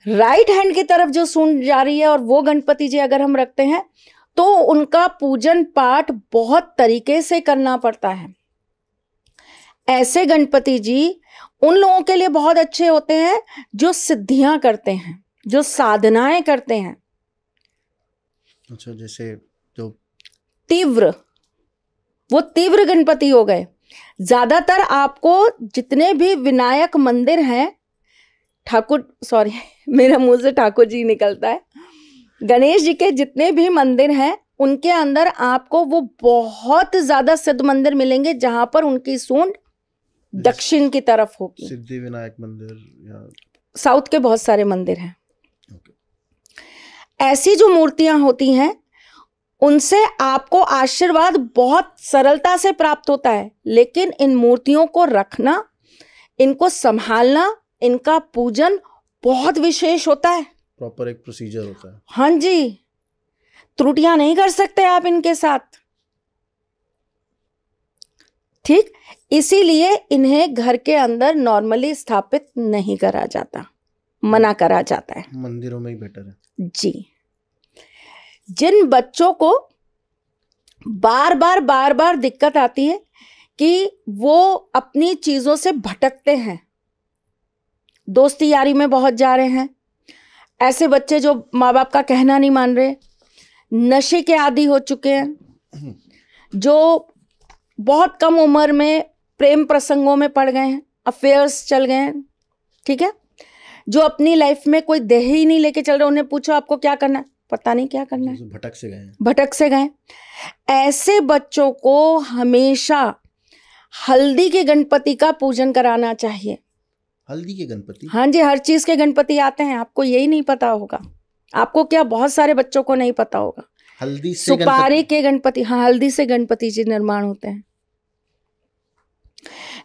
S1: राइट हैंड की तरफ़ जो सूंड जा रही है और वो गणपति जी अगर हम रखते हैं तो उनका पूजन पाठ बहुत तरीके से करना पड़ता है। ऐसे गणपति जी उन लोगों के लिए बहुत अच्छे होते हैं जो सिद्धियाँ करते हैं जो साधनाएँ करते हैं।
S2: अच्छा जैसे जो
S1: तीव्र वो तीव्र गणपति हो गए। ज़्यादातर आपको जितने भी विनायक मंदिर हैं ठाकुर सॉरी मेरे मुँह से ठाकुर जी निकलता है। गणेश जी के जितने भी मंदिर हैं उनके अंदर आपको वो बहुत ज़्यादा सिद्ध मंदिर मिलेंगे जहाँ पर उनकी सूंड दक्षिण की तरफ़ होगी।
S2: सिद्धि विनायक मंदिर या
S1: साउथ के बहुत सारे मंदिर हैं। ऐसी जो मूर्तियाँ होती हैं उनसे आपको आशीर्वाद बहुत सरलता से प्राप्त होता है लेकिन इन मूर्तियों को रखना इनको संभालना इनका पूजन बहुत विशेष होता है।
S2: प्रॉपर एक प्रोसीजर होता है।
S1: हाँ जी। त्रुटियाँ नहीं कर सकते आप इनके साथ। ठीक? इसीलिए इन्हें घर के अंदर नॉर्मली स्थापित नहीं करा जाता। मना करा जाता है।
S2: मंदिरों में ही बेटर है।
S1: जी। जिन बच्चों को बार बार बार बार दिक्कत आती है कि वो अपनी चीज़ों से भटकते हैं दोस्ती यारी में बहुत जा रहे हैं। ऐसे बच्चे जो माँ बाप का कहना नहीं मान रहे नशे के आदि हो चुके हैं जो बहुत कम उम्र में प्रेम प्रसंगों में पड़ गए हैं अफेयर्स चल गए हैं ठीक है? जो अपनी लाइफ में कोई देह ही नहीं लेके चल रहे उन्हें पूछो आपको क्या करना है? पता नहीं क्या करना है।
S2: भटक से गए
S1: भटक से गए ऐसे बच्चों को हमेशा हल्दी के गणपति का पूजन कराना चाहिए।
S2: हल्दी के गणपति।
S1: हाँ जी हर चीज़ के गणपति आते हैं आपको यही नहीं पता होगा। आपको क्या बहुत सारे बच्चों को नहीं पता होगा।
S2: हल्दी से
S1: सुपारी के गणपति हाँ हल्दी से गणपति जी निर्माण होते हैं।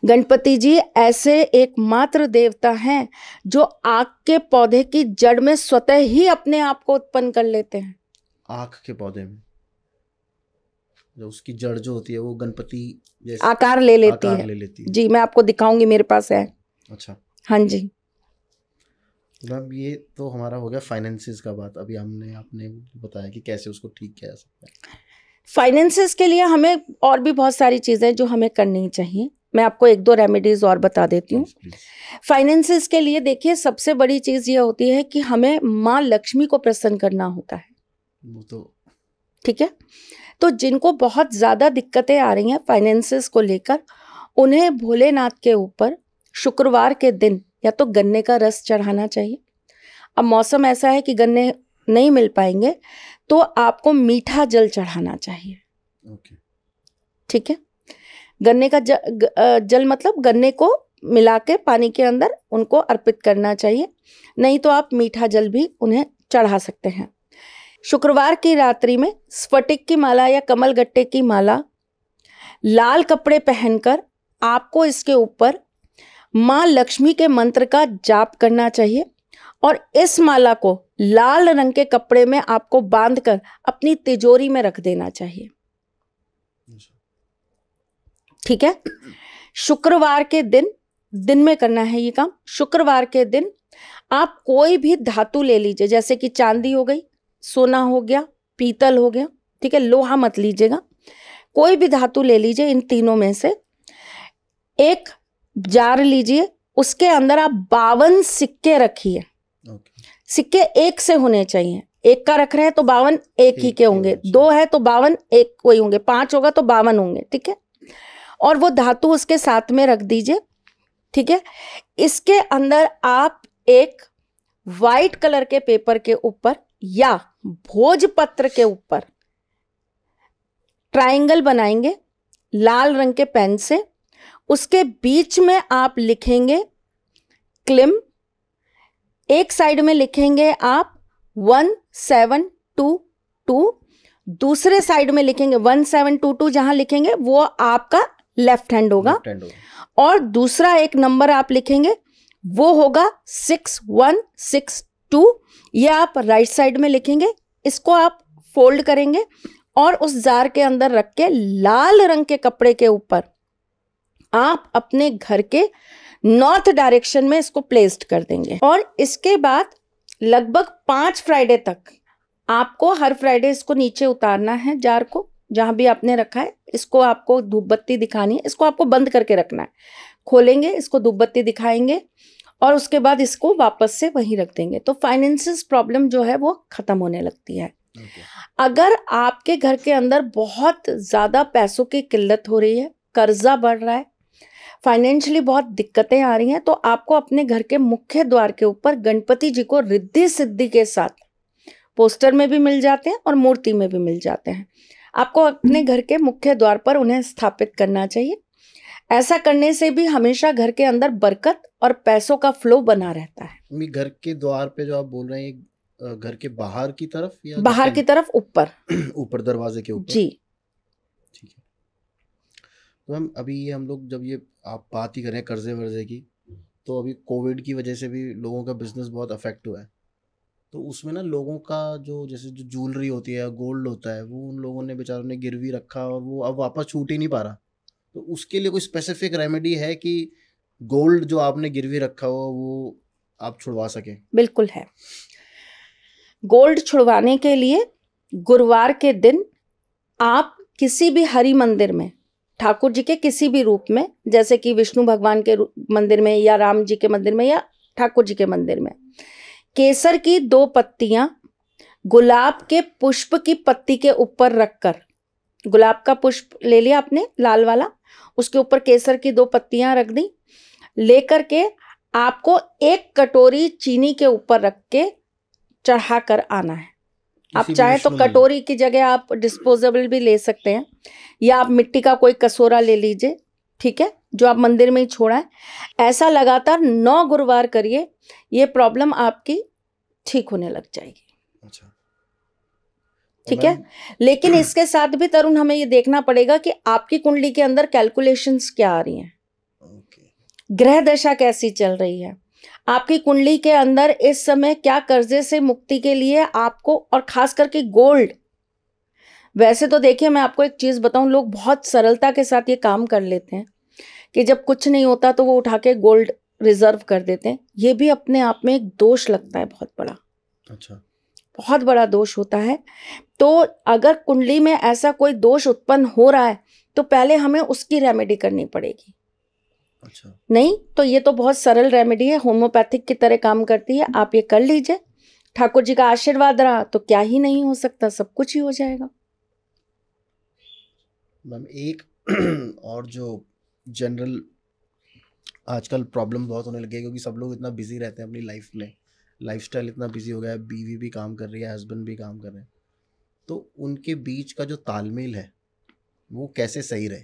S1: गणपति जी ऐसे एकमात्र देवता हैं जो आग के पौधे की जड़ में स्वतः ही अपने आप को उत्पन्न कर लेते हैं।
S2: आख के पौधे में। जो उसकी जड़ जो होती है वो गणपति
S1: आकार ले लेती
S2: आकार
S1: है।
S2: ले लेती है।
S1: जी मैं आपको दिखाऊँगी मेरे पास है।
S2: अच्छा।
S1: हाँ जी।
S2: मैम ये तो हमारा हो गया फाइनेंसिस का बात। अभी हमने आपने बताया कि कैसे उसको ठीक किया जा सकता है।
S1: फाइनेंसिस के लिए हमें और भी बहुत सारी चीज़ें जो हमें करनी चाहिए। मैं आपको एक दो रेमेडीज और बता देती हूँ. फाइनेंसिस के लिए देखिए सबसे बड़ी चीज़ ये होती है कि हमें माँ लक्ष्मी को प्रसन्न करना होता है।
S2: वो तो
S1: ठीक है? तो जिनको बहुत ज़्यादा दिक्कतें आ रही हैं फाइनेंसिस को लेकर उन्हें भोलेनाथ के ऊपर शुक्रवार के दिन या तो गन्ने का रस चढ़ाना चाहिए। अब मौसम ऐसा है कि गन्ने नहीं मिल पाएँगे तो आपको मीठा जल चढ़ाना चाहिए।
S2: ओके।
S1: ठीक है? गन्ने का ज, ग, जल मतलब गन्ने को मिला के पानी के अंदर उनको अर्पित करना चाहिए नहीं तो आप मीठा जल भी उन्हें चढ़ा सकते हैं। शुक्रवार की रात्रि में स्फटिक की माला या कमल गट्टे की माला लाल कपड़े पहनकर आपको इसके ऊपर माँ लक्ष्मी के मंत्र का जाप करना चाहिए और इस माला को लाल रंग के कपड़े में आपको बांधकर अपनी तिजोरी में रख देना चाहिए। ठीक है? शुक्रवार के दिन दिन में करना है ये काम। शुक्रवार के दिन आप कोई भी धातु ले लीजिए, जैसे कि चांदी हो गई, सोना हो गया, पीतल हो गया, ठीक है? लोहा मत लीजिएगा। कोई भी धातु ले लीजिए इन तीनों में से। एक जार लीजिए उसके अंदर आप बावन सिक्के रखिए। सिक्के एक से होने चाहिए। एक का रख रहे हैं तो बावन एक ही के होंगे। दो है तो बावन एक कोई होंगे। पाँच होगा तो बावन होंगे ठीक है? और वो धातु उसके साथ में रख दीजिए ठीक है? इसके अंदर आप एक वाइट कलर के पेपर के ऊपर या भोजपत्र के ऊपर ट्राइंगल बनाएँगे लाल रंग के पेन से उसके बीच में आप लिखेंगे क्लिम एक साइड में लिखेंगे आप वन सेवन टू टू दूसरे साइड में लिखेंगे वन सेवन टू टू जहाँ लिखेंगे वो आपका लेफ़्ट हैंड होगा। और दूसरा एक नंबर आप लिखेंगे वो होगा सिक्स वन सिक्स टू ये आप राइट साइड में लिखेंगे इसको आप फोल्ड करेंगे और उस जार के अंदर रख के लाल रंग के कपड़े के ऊपर आप अपने घर के नॉर्थ डायरेक्शन में इसको प्लेस्ड कर देंगे। और इसके बाद लगभग पाँच फ्राइडे तक आपको हर फ्राइडे इसको नीचे उतारना है जार को जहाँ भी आपने रखा है। इसको आपको धूप बत्ती दिखानी है। इसको आपको बंद करके रखना है। खोलेंगे इसको धूप बत्ती दिखाएँगे और उसके बाद इसको वापस से वहीं रख देंगे। तो फाइनेंसिस प्रॉब्लम जो है वो खत्म होने लगती है।
S2: ओके।
S1: अगर आपके घर के अंदर बहुत ज़्यादा पैसों की किल्लत हो रही है कर्जा बढ़ रहा है फाइनेंशियली बहुत दिक्कतें आ रही हैं तो आपको अपने घर के मुख्य द्वार के ऊपर गणपति जी को रिद्धि सिद्धि के साथ पोस्टर में भी मिल जाते हैं और मूर्ति में भी मिल जाते हैं। आपको अपने घर के मुख्य द्वार पर उन्हें स्थापित करना चाहिए। ऐसा करने से भी हमेशा घर के अंदर बरकत और पैसों का फ्लो बना रहता है।
S2: घर के द्वार पे जो आप बोल रहे हैं घर के बाहर की तरफ़ या
S1: बाहर की तरफ़ ऊपर।
S2: ऊपर दरवाजे के ऊपर?
S1: जी।
S2: तो मैम, अभी ये हम लोग जब ये आप बात ही करें कर्जे वर्जे की तो अभी कोविड की वजह से भी लोगों का बिज़नेस बहुत अफेक्ट हुआ है। तो उसमें ना लोगों का जो जैसे जो ज्वेलरी होती है गोल्ड होता है, वो उन लोगों ने बेचारों ने गिरवी रखा और वो अब वापस छूट ही नहीं पा रहा। तो उसके लिए कोई स्पेसिफिक रेमेडी है कि गोल्ड जो आपने गिरवी रखा हो, वो आप छुड़वा सके?
S1: बिल्कुल है। गोल्ड छुड़वाने के लिए गुरुवार के दिन आप किसी भी हरि मंदिर में ठाकुर जी के किसी भी रूप में, जैसे कि विष्णु भगवान के मंदिर में या राम जी के मंदिर में या ठाकुर जी के मंदिर में। केसर की दो पत्तियाँ गुलाब के पुष्प की पत्ती के ऊपर रखकर, गुलाब का पुष्प ले लिया आपने, लाल वाला, उसके ऊपर केसर की दो पत्तियाँ रख दी, लेकर के आपको एक कटोरी चीनी के ऊपर रख के चढ़ा कर आना है। आप चाहे तो कटोरी की जगह आप डिस्पोजेबल भी ले सकते हैं या आप मिट्टी का कोई कसोरा ले लीजिए ठीक है जो आप मंदिर में ही छोड़ा है। ऐसा लगातार नौ गुरुवार करिए ये प्रॉब्लम आपकी ठीक होने लग जाएगी। अच्छा। ठीक है? लेकिन इसके साथ भी तरुण हमें ये देखना पड़ेगा कि आपकी कुंडली के अंदर कैलकुलेशंस क्या आ रही हैं। ग्रह दशा कैसी चल रही है? आपकी कुंडली के अंदर इस समय क्या कर्जे से मुक्ति के लिए आपको और खास करके गोल्ड? वैसे तो देखिए मैं आपको एक चीज़ बताऊँ लोग बहुत सरलता के साथ ये काम कर लेते हैं कि जब कुछ नहीं होता तो वो उठा के गोल्ड रिज़र्व कर देते हैं। ये भी अपने आप में एक दोष लगता है बहुत बड़ा। अच्छा। बहुत बड़ा दोष होता है। तो अगर कुंडली में ऐसा कोई दोष उत्पन्न हो रहा है तो पहले हमें उसकी रेमेडी करनी पड़ेगी। अच्छा। नहीं तो ये तो बहुत सरल रेमेडी है होम्योपैथिक की तरह काम करती है आप ये कर लीजिए। ठाकुर जी का आशीर्वाद रहा तो क्या ही नहीं हो सकता सब कुछ ही हो जाएगा।
S2: मैम एक और जो जनरल आजकल प्रॉब्लम बहुत होने लगी है क्योंकि सब लोग इतना बिज़ी रहते हैं अपनी लाइफ में। लाइफस्टाइल इतना बिज़ी हो गया है बीवी भी काम कर रही है हस्बैंड भी काम कर रहे हैं। तो उनके बीच का जो तालमेल है वो कैसे सही रहे?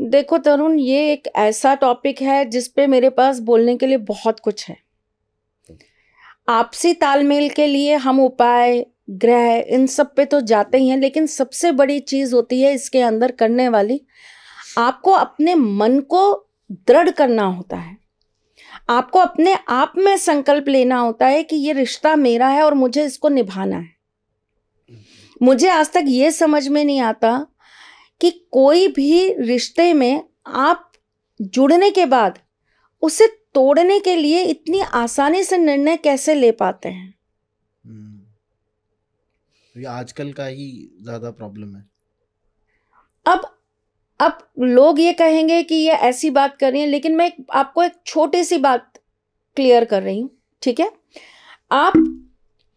S1: देखो तरुण, ये एक ऐसा टॉपिक है जिस पे मेरे पास बोलने के लिए बहुत कुछ है। आपसी तालमेल के लिए हम उपाय, ग्रह, इन सब पे तो जाते ही हैं, लेकिन सबसे बड़ी चीज़ होती है इसके अंदर करने वाली, आपको अपने मन को दृढ़ करना होता है। आपको अपने आप में संकल्प लेना होता है कि ये रिश्ता मेरा है और मुझे इसको निभाना है। मुझे आज तक ये समझ में नहीं आता कि कोई भी रिश्ते में आप जुड़ने के बाद उसे तोड़ने के लिए इतनी आसानी से निर्णय कैसे ले पाते हैं?
S2: हम्म। ये आजकल का ही ज़्यादा प्रॉब्लम है।
S1: अब अब लोग ये कहेंगे कि ये ऐसी बात कर रही है लेकिन मैं आपको एक छोटी सी बात क्लियर कर रही हूँ ठीक है? आप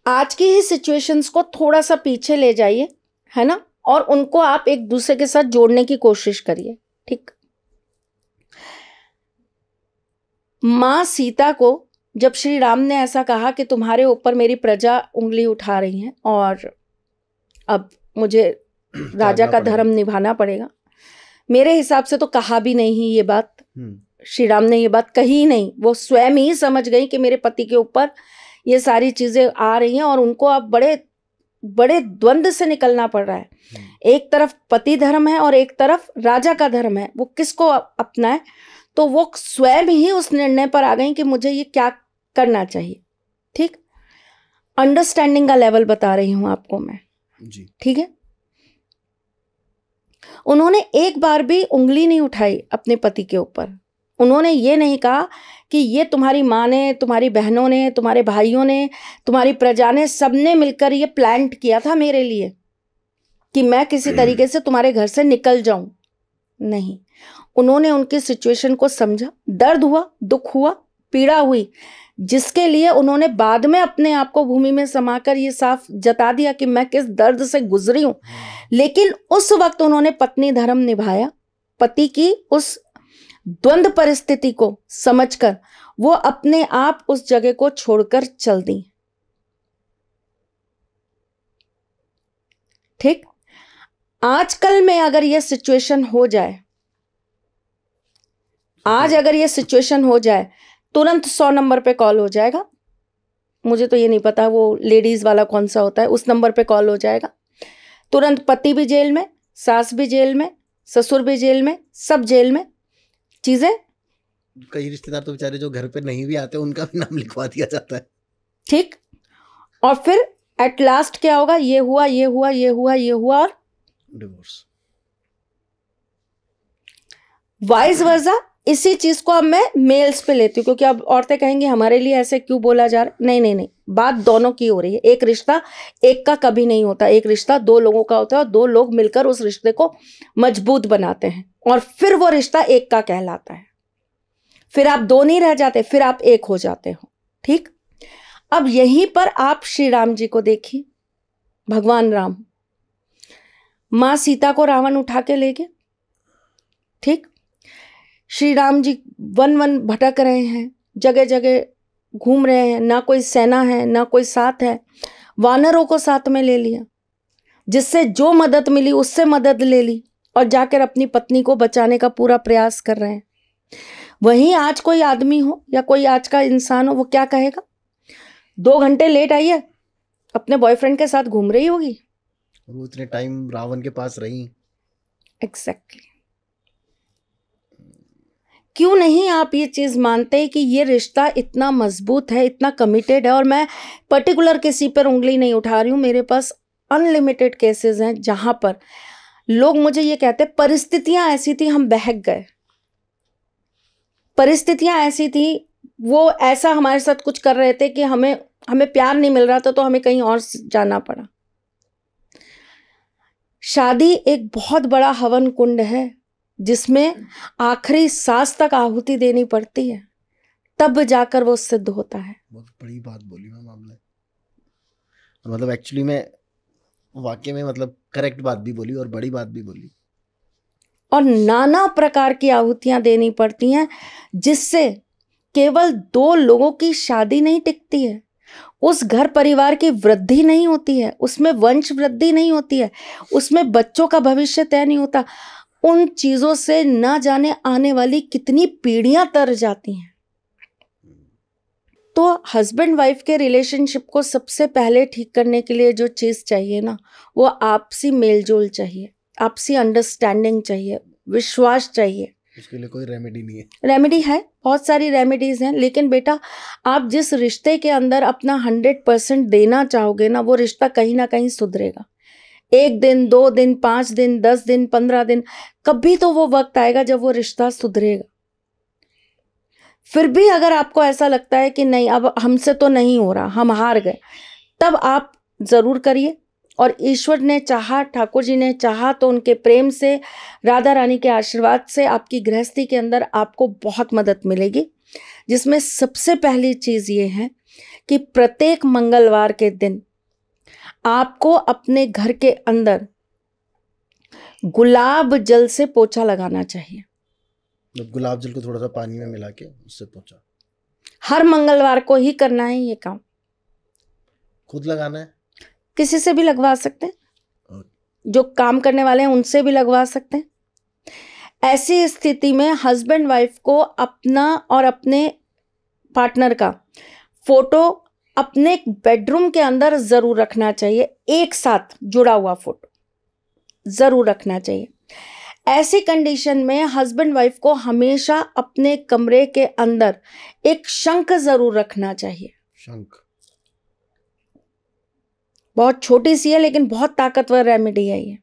S1: आज की ही सिचुएशंस को थोड़ा सा पीछे ले जाइए है ना? और उनको आप एक दूसरे के साथ जोड़ने की कोशिश करिए ठीक? माँ सीता को जब श्री राम ने ऐसा कहा कि तुम्हारे ऊपर मेरी प्रजा उंगली उठा रही है और अब मुझे राजा का धर्म निभाना पड़ेगा। मेरे हिसाब से तो कहा भी नहीं ये बात। हम्म। श्री राम ने ये बात कही नहीं। वो स्वयं ही समझ गई कि मेरे पति के ऊपर ये सारी चीज़ें आ रही हैं और उनको अब बड़े बड़े द्वंद से निकलना पड़ रहा है। हम्म। एक तरफ़ पति धर्म है और एक तरफ़ राजा का धर्म है। वो किसको अपना है तो वो स्वयं ही उस निर्णय पर आ गई कि मुझे ये क्या करना चाहिए। ठीक? अंडरस्टैंडिंग का लेवल बता रही हूँ आपको मैं। जी। ठीक है? उन्होंने एक बार भी उंगली नहीं उठाई अपने पति के ऊपर। उन्होंने ये नहीं कहा कि ये तुम्हारी माँ ने तुम्हारी बहनों ने तुम्हारे भाइयों ने तुम्हारी प्रजा ने सबने मिलकर ये प्लांट किया था मेरे लिए कि मैं किसी तरीके से तुम्हारे घर से निकल जाऊँ। नहीं। उन्होंने उनकी सिचुएशन को समझा। दर्द हुआ दुख हुआ पीड़ा हुई जिसके लिए उन्होंने बाद में अपने आप को भूमि में समाकर ये साफ़ जता दिया कि मैं किस दर्द से गुजरी हूँ। लेकिन उस वक्त उन्होंने पत्नी धर्म निभाया। पति की उस द्वंद परिस्थिति को समझकर वो अपने आप उस जगह को छोड़कर चल दी। ठीक? आजकल में अगर ये सिचुएशन हो जाए, आज अगर ये सिचुएशन हो जाए, तुरंत सौ नंबर पे कॉल हो जाएगा। मुझे तो ये नहीं पता वो लेडीज़ वाला कौन सा होता है, उस नंबर पे कॉल हो जाएगा। तुरंत पति भी जेल में, सास भी जेल में, ससुर भी जेल में, सब जेल में चीज़ें?
S2: कई रिश्तेदार तो बेचारे जो घर पे नहीं भी आते उनका भी नाम लिखवा दिया जाता है।
S1: ठीक। और फिर एट लास्ट क्या होगा? ये हुआ ये हुआ ये हुआ ये हुआ और?
S2: डिवोर्स
S1: वाइस वर्जा इसी चीज़ को अब मैं मेल्स पे लेती हूँ, क्योंकि अब औरतें कहेंगी, हमारे लिए ऐसे क्यों बोला जा रहा? नहीं नहीं नहीं। बात दोनों की हो रही है। एक रिश्ता एक का कभी नहीं होता। एक रिश्ता दो लोगों का होता है और दो लोग मिलकर उस रिश्ते को मज़बूत बनाते हैं और फिर वो रिश्ता एक का कहलाता है। फिर आप दो नहीं रह जाते, फिर आप एक हो जाते हो। ठीक? अब यहीं पर आप श्री राम जी को देखिए। भगवान राम। माँ सीता को रावण उठा के ले गए। ठीक? श्री राम जी वन वन भटक रहे हैं जगह जगह घूम रहे हैं ना कोई सेना है ना कोई साथ है। वानरों को साथ में ले लिया जिससे जो मदद मिली उससे मदद ले ली और जाकर अपनी पत्नी को बचाने का पूरा प्रयास कर रहे हैं। वहीं आज कोई आदमी हो या कोई आज का इंसान हो वो क्या कहेगा? दो घंटे लेट आई है अपने बॉयफ्रेंड के साथ घूम रही होगी?
S2: वो इतने टाइम रावण के पास रही।
S1: Exactly exactly. क्यों नहीं आप ये चीज़ मानते कि ये रिश्ता इतना मज़बूत है, इतना कमिटेड है और मैं पर्टिकुलर किसी पर उंगली नहीं उठा रही हूँ, मेरे पास अनलिमिटेड केसेस हैं जहाँ पर। लोग मुझे ये कहते परिस्थितियाँ ऐसी थी, हम बहक गए। परिस्थितियाँ ऐसी थी, वो ऐसा हमारे साथ कुछ कर रहे थे कि हमें हमें प्यार नहीं मिल रहा था तो हमें कहीं और जाना पड़ा। शादी एक बहुत बड़ा हवन कुंड है। जिसमें आखिरी सांस तक आहुति देनी पड़ती है तब जाकर वो सिद्ध होता है।
S2: बहुत बड़ी बात बोली मैम आपने। मतलब एक्चुअली में वाक्य में मतलब करेक्ट बात भी बोली और बड़ी बात भी बोली।
S1: और नाना प्रकार की आहुतियाँ देनी पड़ती हैं जिससे केवल दो लोगों की शादी नहीं टिकती है उस घर परिवार की वृद्धि नहीं होती है उसमें वंश वृद्धि नहीं होती है उसमें बच्चों का भविष्य तय नहीं होता। उन चीज़ों से ना जाने आने वाली कितनी पीढ़ियाँ तर जाती हैं। तो हस्बैंड वाइफ के रिलेशनशिप को सबसे पहले ठीक करने के लिए जो चीज़ चाहिए ना वो आपसी मेलजोल चाहिए आपसी अंडरस्टैंडिंग चाहिए विश्वास चाहिए।
S2: उसके लिए कोई रेमेडी नहीं है।
S1: रेमेडी है बहुत सारी रेमेडीज हैं लेकिन बेटा आप जिस रिश्ते के अंदर अपना हंड्रेड परसेंट देना चाहोगे ना वो रिश्ता कहीं ना कहीं सुधरेगा। एक दिन, दो दिन, पाँच दिन, दस दिन, पंद्रह दिन, कभी तो वो वक्त आएगा जब वो रिश्ता सुधरेगा। फिर भी अगर आपको ऐसा लगता है कि नहीं, अब हमसे तो नहीं हो रहा, हम हार गए, तब आप ज़रूर करिए। और ईश्वर ने चाहा, ठाकुर जी ने चाहा तो उनके प्रेम से, राधा रानी के आशीर्वाद से आपकी गृहस्थी के अंदर आपको बहुत मदद मिलेगी। जिसमें सबसे पहली चीज़ ये है कि प्रत्येक मंगलवार के दिन आपको अपने घर के अंदर गुलाब जल से पोछा लगाना चाहिए।
S2: मतलब गुलाब जल को थोड़ा सा पानी में मिला के उससे पोछा।
S1: हर मंगलवार को ही करना है ये काम।
S2: खुद लगाना है?
S1: किसी से भी लगवा सकते हैं। जो काम करने वाले हैं उनसे भी लगवा सकते हैं। ऐसी स्थिति में हस्बैंड वाइफ को अपना और अपने पार्टनर का फ़ोटो अपने बेडरूम के अंदर ज़रूर रखना चाहिए। एक साथ जुड़ा हुआ फ़ोटो ज़रूर रखना चाहिए। ऐसी कंडीशन में हस्बैंड वाइफ को हमेशा अपने कमरे के अंदर एक शंख ज़रूर रखना चाहिए।
S2: शंख।
S1: बहुत छोटी सी है लेकिन बहुत ताकतवर रेमेडी है ये।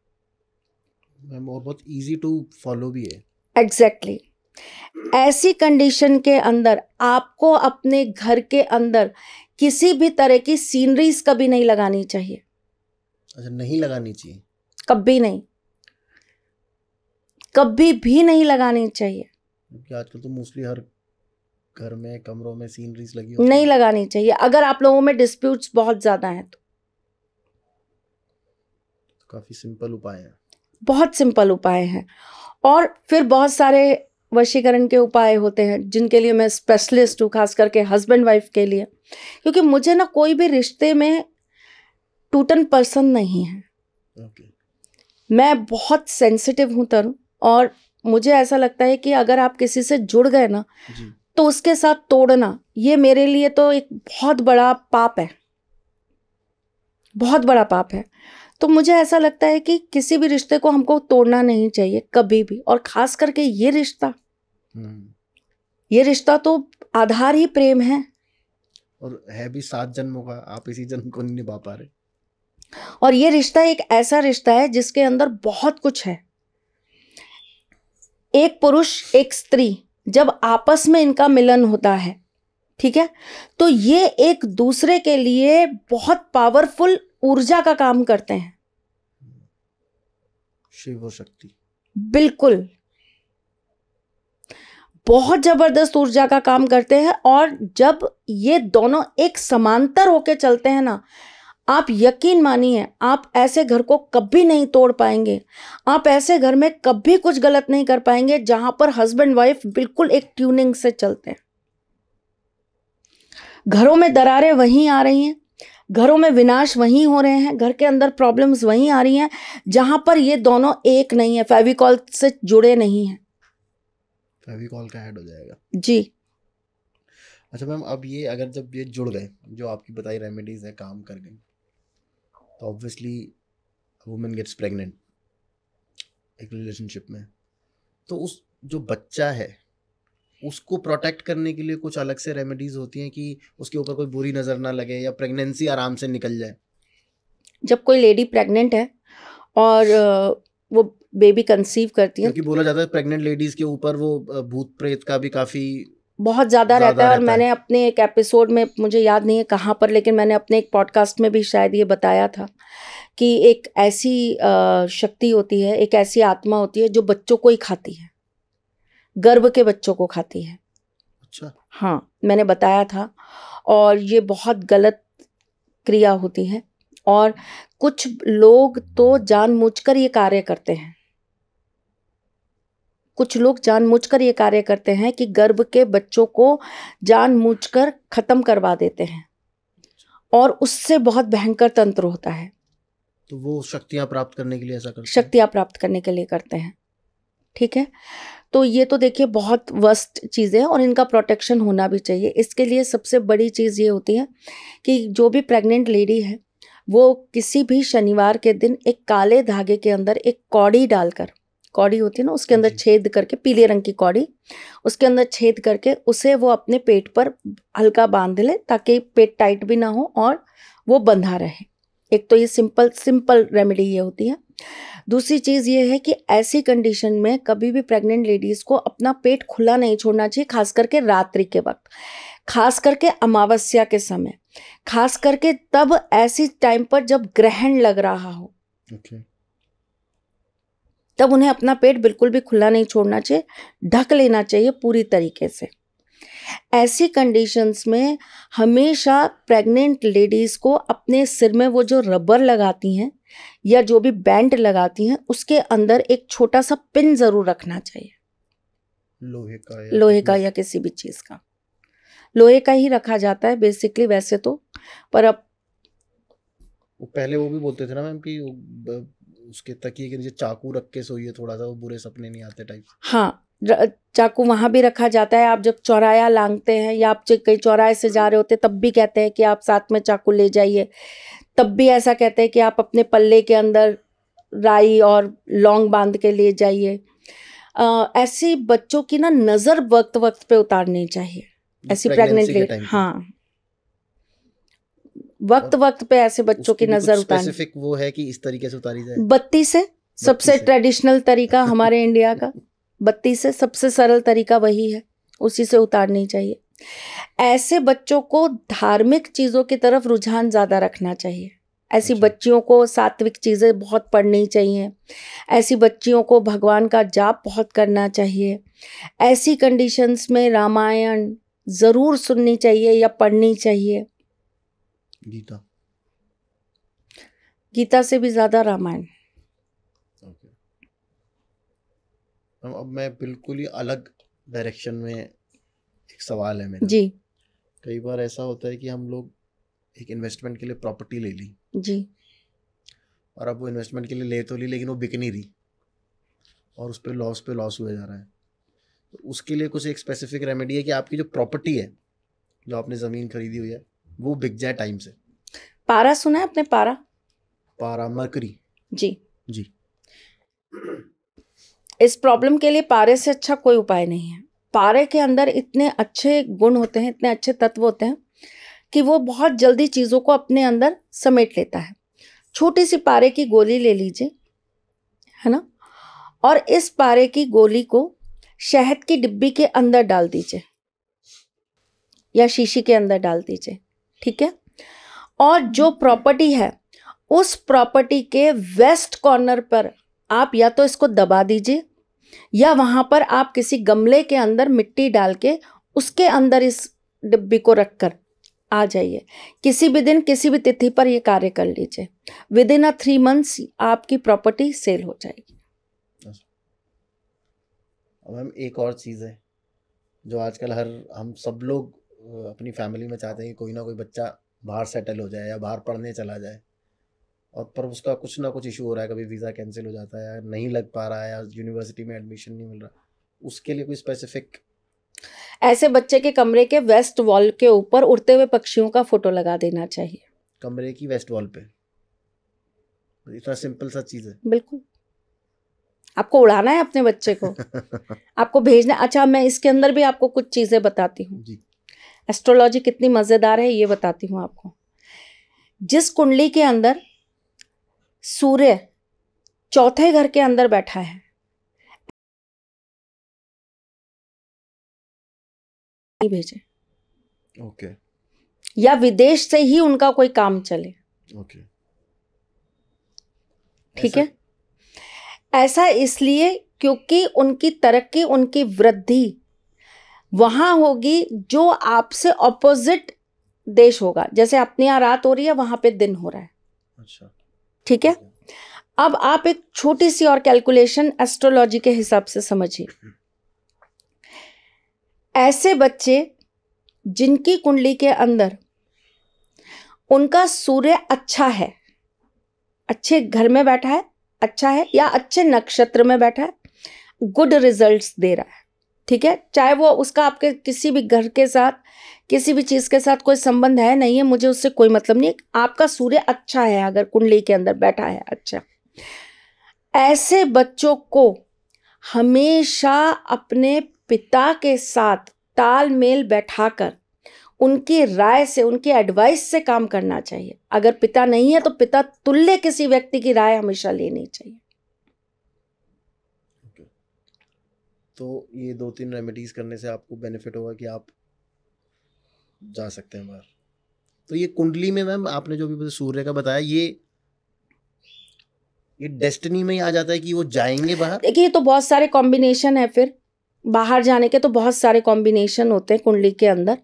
S2: मैम और बहुत इजी टू फॉलो भी है।
S1: Exactly exactly. ऐसी कंडीशन के अंदर आपको अपने घर के अंदर किसी भी तरह की सीनरीज कभी नहीं लगानी चाहिए।
S2: अच्छा नहीं लगानी चाहिए?
S1: कभी नहीं। कभी भी नहीं लगानी चाहिए।
S2: क्योंकि आजकल तो मोस्टली हर घर में कमरों में सीनरीज लगी
S1: होती नहीं लगानी चाहिए। अगर आप लोगों में डिस्प्यूट्स बहुत ज़्यादा हैं तो।
S2: काफ़ी सिंपल उपाय हैं।
S1: बहुत सिंपल उपाय हैं। और फिर बहुत सारे वशीकरण के उपाय होते हैं जिनके लिए मैं स्पेशलिस्ट हूँ खास करके हस्बैंड वाइफ के लिए। क्योंकि मुझे ना कोई भी रिश्ते में टूटन पसंद नहीं है।
S2: Okay.
S1: मैं बहुत सेंसिटिव हूँ तरुण और मुझे ऐसा लगता है कि अगर आप किसी से जुड़ गए ना तो उसके साथ तोड़ना ये मेरे लिए तो एक बहुत बड़ा पाप है। बहुत बड़ा पाप है। तो मुझे ऐसा लगता है कि किसी भी रिश्ते को हमको तोड़ना नहीं चाहिए कभी भी और खास करके ये रिश्ता। हम्म। ये रिश्ता तो आधार ही प्रेम है।
S2: और है भी सात जन्मों का आप इसी जन्म को नहीं निभा पा रहे।
S1: और ये रिश्ता एक ऐसा रिश्ता है जिसके अंदर बहुत कुछ है। एक पुरुष एक स्त्री जब आपस में इनका मिलन होता है ठीक है? तो ये एक दूसरे के लिए बहुत पावरफुल ऊर्जा का काम करते हैं।
S2: शिव शक्ति।
S1: बिल्कुल। बहुत ज़बरदस्त ऊर्जा का काम करते हैं और जब ये दोनों एक समांतर होके चलते हैं ना, आप यकीन मानिए, आप ऐसे घर को कभी नहीं तोड़ पाएँगे। आप ऐसे घर में कभी कुछ गलत नहीं कर पाएँगे जहाँ पर हस्बैंड वाइफ बिल्कुल एक ट्यूनिंग से चलते हैं। घरों में दरारें वहीं आ रही हैं, घरों में विनाश वहीं हो रहे हैं, घर के अंदर प्रॉब्लम्स वहीं आ रही हैं, जहाँ पर ये दोनों एक नहीं है, फेविकॉल से जुड़े नहीं हैं।
S2: फेविकॉल का ऐड हो जाएगा।
S1: जी।
S2: अच्छा मैम अब ये अगर जब ये जुड़ गए जो आपकी बताई रेमेडीज है काम कर गई तो ऑब्वियसली वुमेन गेट्स प्रेग्नेंट एक रिलेशनशिप में। तो उस जो बच्चा है उसको प्रोटेक्ट करने के लिए कुछ अलग से रेमेडीज होती हैं कि उसके ऊपर कोई बुरी नज़र ना लगे या प्रेगनेंसी आराम से निकल जाए?
S1: जब कोई लेडी प्रेग्नेंट है और वो बेबी कंसीव करती है।
S2: क्योंकि बोला जाता है प्रेग्नेंट लेडीज़ के ऊपर वो भूत प्रेत का भी काफ़ी
S1: बहुत ज़्यादा रहता है और मैंने अपने एक एपिसोड में मुझे याद नहीं है कहाँ पर लेकिन मैंने अपने एक पॉडकास्ट में भी शायद ये बताया था कि एक ऐसी शक्ति होती है एक ऐसी आत्मा होती है जो बच्चों को ही खाती है। गर्भ के बच्चों को खाती है।
S2: अच्छा।
S1: हाँ मैंने बताया था और ये बहुत गलत क्रिया होती है और कुछ लोग तो जानबूझकर ये कार्य करते हैं। कुछ लोग जानबूझकर ये कार्य करते हैं कि गर्भ के बच्चों को जानबूझकर खत्म करवा देते हैं। और उससे बहुत भयंकर तंत्र होता है।
S2: तो वो शक्तियाँ प्राप्त करने के लिए ऐसा करते
S1: शक्तियाँ प्राप्त करने के लिए करते हैं। ठीक है? तो ये तो देखिए बहुत वस्ट चीज़ें हैं और इनका प्रोटेक्शन होना भी चाहिए। इसके लिए सबसे बड़ी चीज़ ये होती है कि जो भी प्रेग्नेंट लेडी है वो किसी भी शनिवार के दिन एक काले धागे के अंदर एक कौड़ी डालकर कौड़ी होती है ना उसके अंदर छेद करके पीले रंग की कौड़ी उसके अंदर छेद करके उसे वो अपने पेट पर हल्का बाँध ले ताकि पेट टाइट भी ना हो और वो बंधा रहे। एक तो ये सिंपल सिंपल रेमेडी ये होती है। दूसरी चीज़ ये है कि ऐसी कंडीशन में कभी भी प्रेग्नेंट लेडीज़ को अपना पेट खुला नहीं छोड़ना चाहिए खास करके रात्रि के वक्त। खास करके अमावस्या के समय। खास करके तब ऐसी टाइम पर जब ग्रहण लग रहा हो।
S2: okay.
S1: तब उन्हें अपना पेट बिल्कुल भी खुला नहीं छोड़ना चाहिए ढक लेना चाहिए पूरी तरीके से। ऐसी कंडीशंस में हमेशा प्रेग्नेंट लेडीज़ को अपने सिर में वो जो रबर लगाती हैं या जो भी बैंड लगाती हैं उसके अंदर एक छोटा सा पिन ज़रूर रखना चाहिए।
S2: लोहे का या
S1: लोहे का या किसी भी चीज़ का। लोहे का ही रखा जाता है बेसिकली वैसे तो पर अब
S2: वो पहले वो भी बोलते थे ना मैम कि उसके तकिए के नीचे चाकू रख के सोइए थोड़ा सा वो बुरे सपने नहीं आते टाइप
S1: हाँ चाकू वहाँ भी रखा जाता है आप जब चौराया लांगते हैं या आप कहीं चौराहे से जा रहे होते तब भी कहते हैं कि आप साथ में चाकू ले जाइए। तब भी ऐसा कहते हैं कि आप अपने पल्ले के अंदर राई और लौंग बाँध के ले जाइए। ऐसी बच्चों की ना नज़र वक्त वक्त पे उतारनी चाहिए। ऐसी प्रेग्नेंट लेडी हाँ। वक्त वक्त पे ऐसे बच्चों की नज़र
S2: उतारनी। वो है कि इस तरीके से उतारी जाए।
S1: बत्ती से सबसे ट्रेडिशनल तरीका हमारे इंडिया का। बत्ती से सबसे सरल तरीका वही है। उसी से उतारनी चाहिए। ऐसे बच्चों को धार्मिक चीज़ों की तरफ़ रुझान ज़्यादा रखना चाहिए। ऐसी अच्छा। बच्चियों को सात्विक चीज़ें बहुत पढ़नी चाहिए। ऐसी बच्चियों को भगवान का जाप बहुत करना चाहिए। ऐसी कंडीशंस में रामायण ज़रूर सुननी चाहिए या पढ़नी चाहिए।
S2: गीता।
S1: गीता से भी ज़्यादा रामायण।
S2: अब मैं बिल्कुल ही अलग डायरेक्शन में एक सवाल है मेरा।
S1: जी।
S2: कई बार ऐसा होता है कि हम लोग एक इन्वेस्टमेंट के लिए प्रॉपर्टी ले ली।
S1: जी।
S2: और अब वो इन्वेस्टमेंट के लिए ले तो ली लेकिन वो बिक नहीं रही। और उस पर लॉस पे लॉस हुआ जा रहा है। तो उसके लिए कुछ एक स्पेसिफिक रेमेडी है कि आपकी जो प्रॉपर्टी है जो आपने ज़मीन खरीदी हुई है वो बिक जाए टाइम से।
S1: पारा सुना है आपने? पारा?
S2: पारा मरकरी।
S1: जी।
S2: जी।
S1: इस प्रॉब्लम के लिए पारे से अच्छा कोई उपाय नहीं है। पारे के अंदर इतने अच्छे गुण होते हैं इतने अच्छे तत्व होते हैं कि वो बहुत जल्दी चीज़ों को अपने अंदर समेट लेता है। छोटी सी पारे की गोली ले लीजिए है ना? और इस पारे की गोली को शहद की डिब्बी के अंदर डाल दीजिए या शीशी के अंदर डाल दीजिए। ठीक है? और जो प्रॉपर्टी है, उस प्रॉपर्टी के वेस्ट कॉर्नर पर आप या तो इसको दबा दीजिए, या वहाँ पर आप किसी गमले के अंदर मिट्टी डाल के उसके अंदर इस डिब्बी को रखकर आ जाइए। किसी भी दिन, किसी भी तिथि पर ये कार्य कर लीजिए। Within a three months आपकी प्रॉपर्टी सेल हो जाएगी।
S2: अब मैम, एक और चीज़ है, जो आजकल हर, हम सब लोग अपनी फैमिली में चाहते हैं कि कोई ना कोई बच्चा बाहर सेटल हो जाए या बाहर पढ़ने चला जाए। और पर उसका कुछ ना कुछ इशू हो रहा है कभी वीज़ा कैंसिल हो जाता है या नहीं लग पा रहा है या यूनिवर्सिटी में एडमिशन नहीं मिल रहा। उसके लिए कोई स्पेसिफिक
S1: ऐसे बच्चे के कमरे के वेस्ट वॉल के ऊपर उड़ते हुए पक्षियों का फ़ोटो लगा देना चाहिए।
S2: कमरे की वेस्ट वॉल पे। इतना सिंपल सा चीज़ है।
S1: बिल्कुल। आपको उड़ाना है अपने बच्चे को? आपको भेजना अच्छा मैं इसके अंदर भी आपको कुछ चीज़ें बताती हूँ। एस्ट्रोलॉजी कितनी मज़ेदार है ये बताती हूँ आपको जिस कुंडली के अंदर सूर्य चौथे घर के अंदर बैठा है भेजे
S2: ओके okay.
S1: या विदेश से ही उनका कोई काम चले
S2: ओके okay.
S1: ठीक है ऐसा इसलिए क्योंकि उनकी तरक्की उनकी वृद्धि वहाँ होगी जो आपसे ऑपोजिट देश होगा। जैसे अपने यहाँ रात हो रही है वहाँ पे दिन हो रहा है।
S2: अच्छा।
S1: ठीक है? अब आप एक छोटी सी और कैलकुलेशन एस्ट्रोलॉजी के हिसाब से समझिए। ऐसे बच्चे जिनकी कुंडली के अंदर उनका सूर्य अच्छा है अच्छे घर में बैठा है अच्छा है या अच्छे नक्षत्र में बैठा है गुड रिजल्ट्स दे रहा है। ठीक है? चाहे वो उसका आपके किसी भी घर के साथ, किसी भी चीज़ के साथ कोई संबंध है, नहीं है, मुझे उससे कोई मतलब नहीं आपका सूर्य अच्छा है अगर कुंडली के अंदर बैठा है अच्छा। ऐसे बच्चों को हमेशा अपने पिता के साथ तालमेल बैठाकर, उनकी राय से, उनकी एडवाइस से काम करना चाहिए। अगर पिता नहीं है तो पिता तुल्य किसी व्यक्ति की राय हमेशा लेनी चाहिए।
S2: तो ये दो तीन रेमेडीज करने से आपको बेनिफिट होगा कि आप जा सकते हैं बाहर। तो ये कुंडली में मैम, आपने जो भी सूर्य का बताया, ये ये डेस्टिनी में ही आ जाता है कि वो जाएँगे बाहर?
S1: देखिए तो बहुत सारे कॉम्बिनेशन है फिर। बाहर जाने के तो बहुत सारे कॉम्बिनेशन होते हैं कुंडली के अंदर।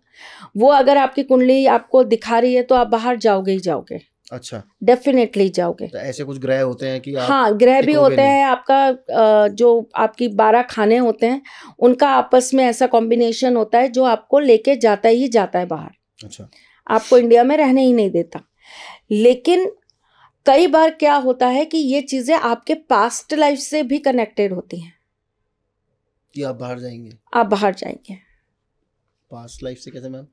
S1: वो अगर आपकी कुंडली आपको दिखा रही है तो आप बाहर जाओगे ही जाओगे।
S2: अच्छा।
S1: डेफिनेटली जाओगे।
S2: तो ऐसे कुछ ग्रह होते हैं कि
S1: आप हाँ ग्रह भी होते हैं आपका जो आपकी बारह खाने होते हैं उनका आपस में ऐसा कॉम्बिनेशन होता है जो आपको लेके जाता ही जाता है बाहर।
S2: अच्छा।
S1: आपको इंडिया में रहने ही नहीं देता। लेकिन कई बार क्या होता है कि ये चीज़ें आपके पास्ट लाइफ से भी कनेक्टेड होती हैं।
S2: कि आप बाहर जाएँगे।
S1: आप बाहर जाएँगे।
S2: पास्ट लाइफ से कैसे मैम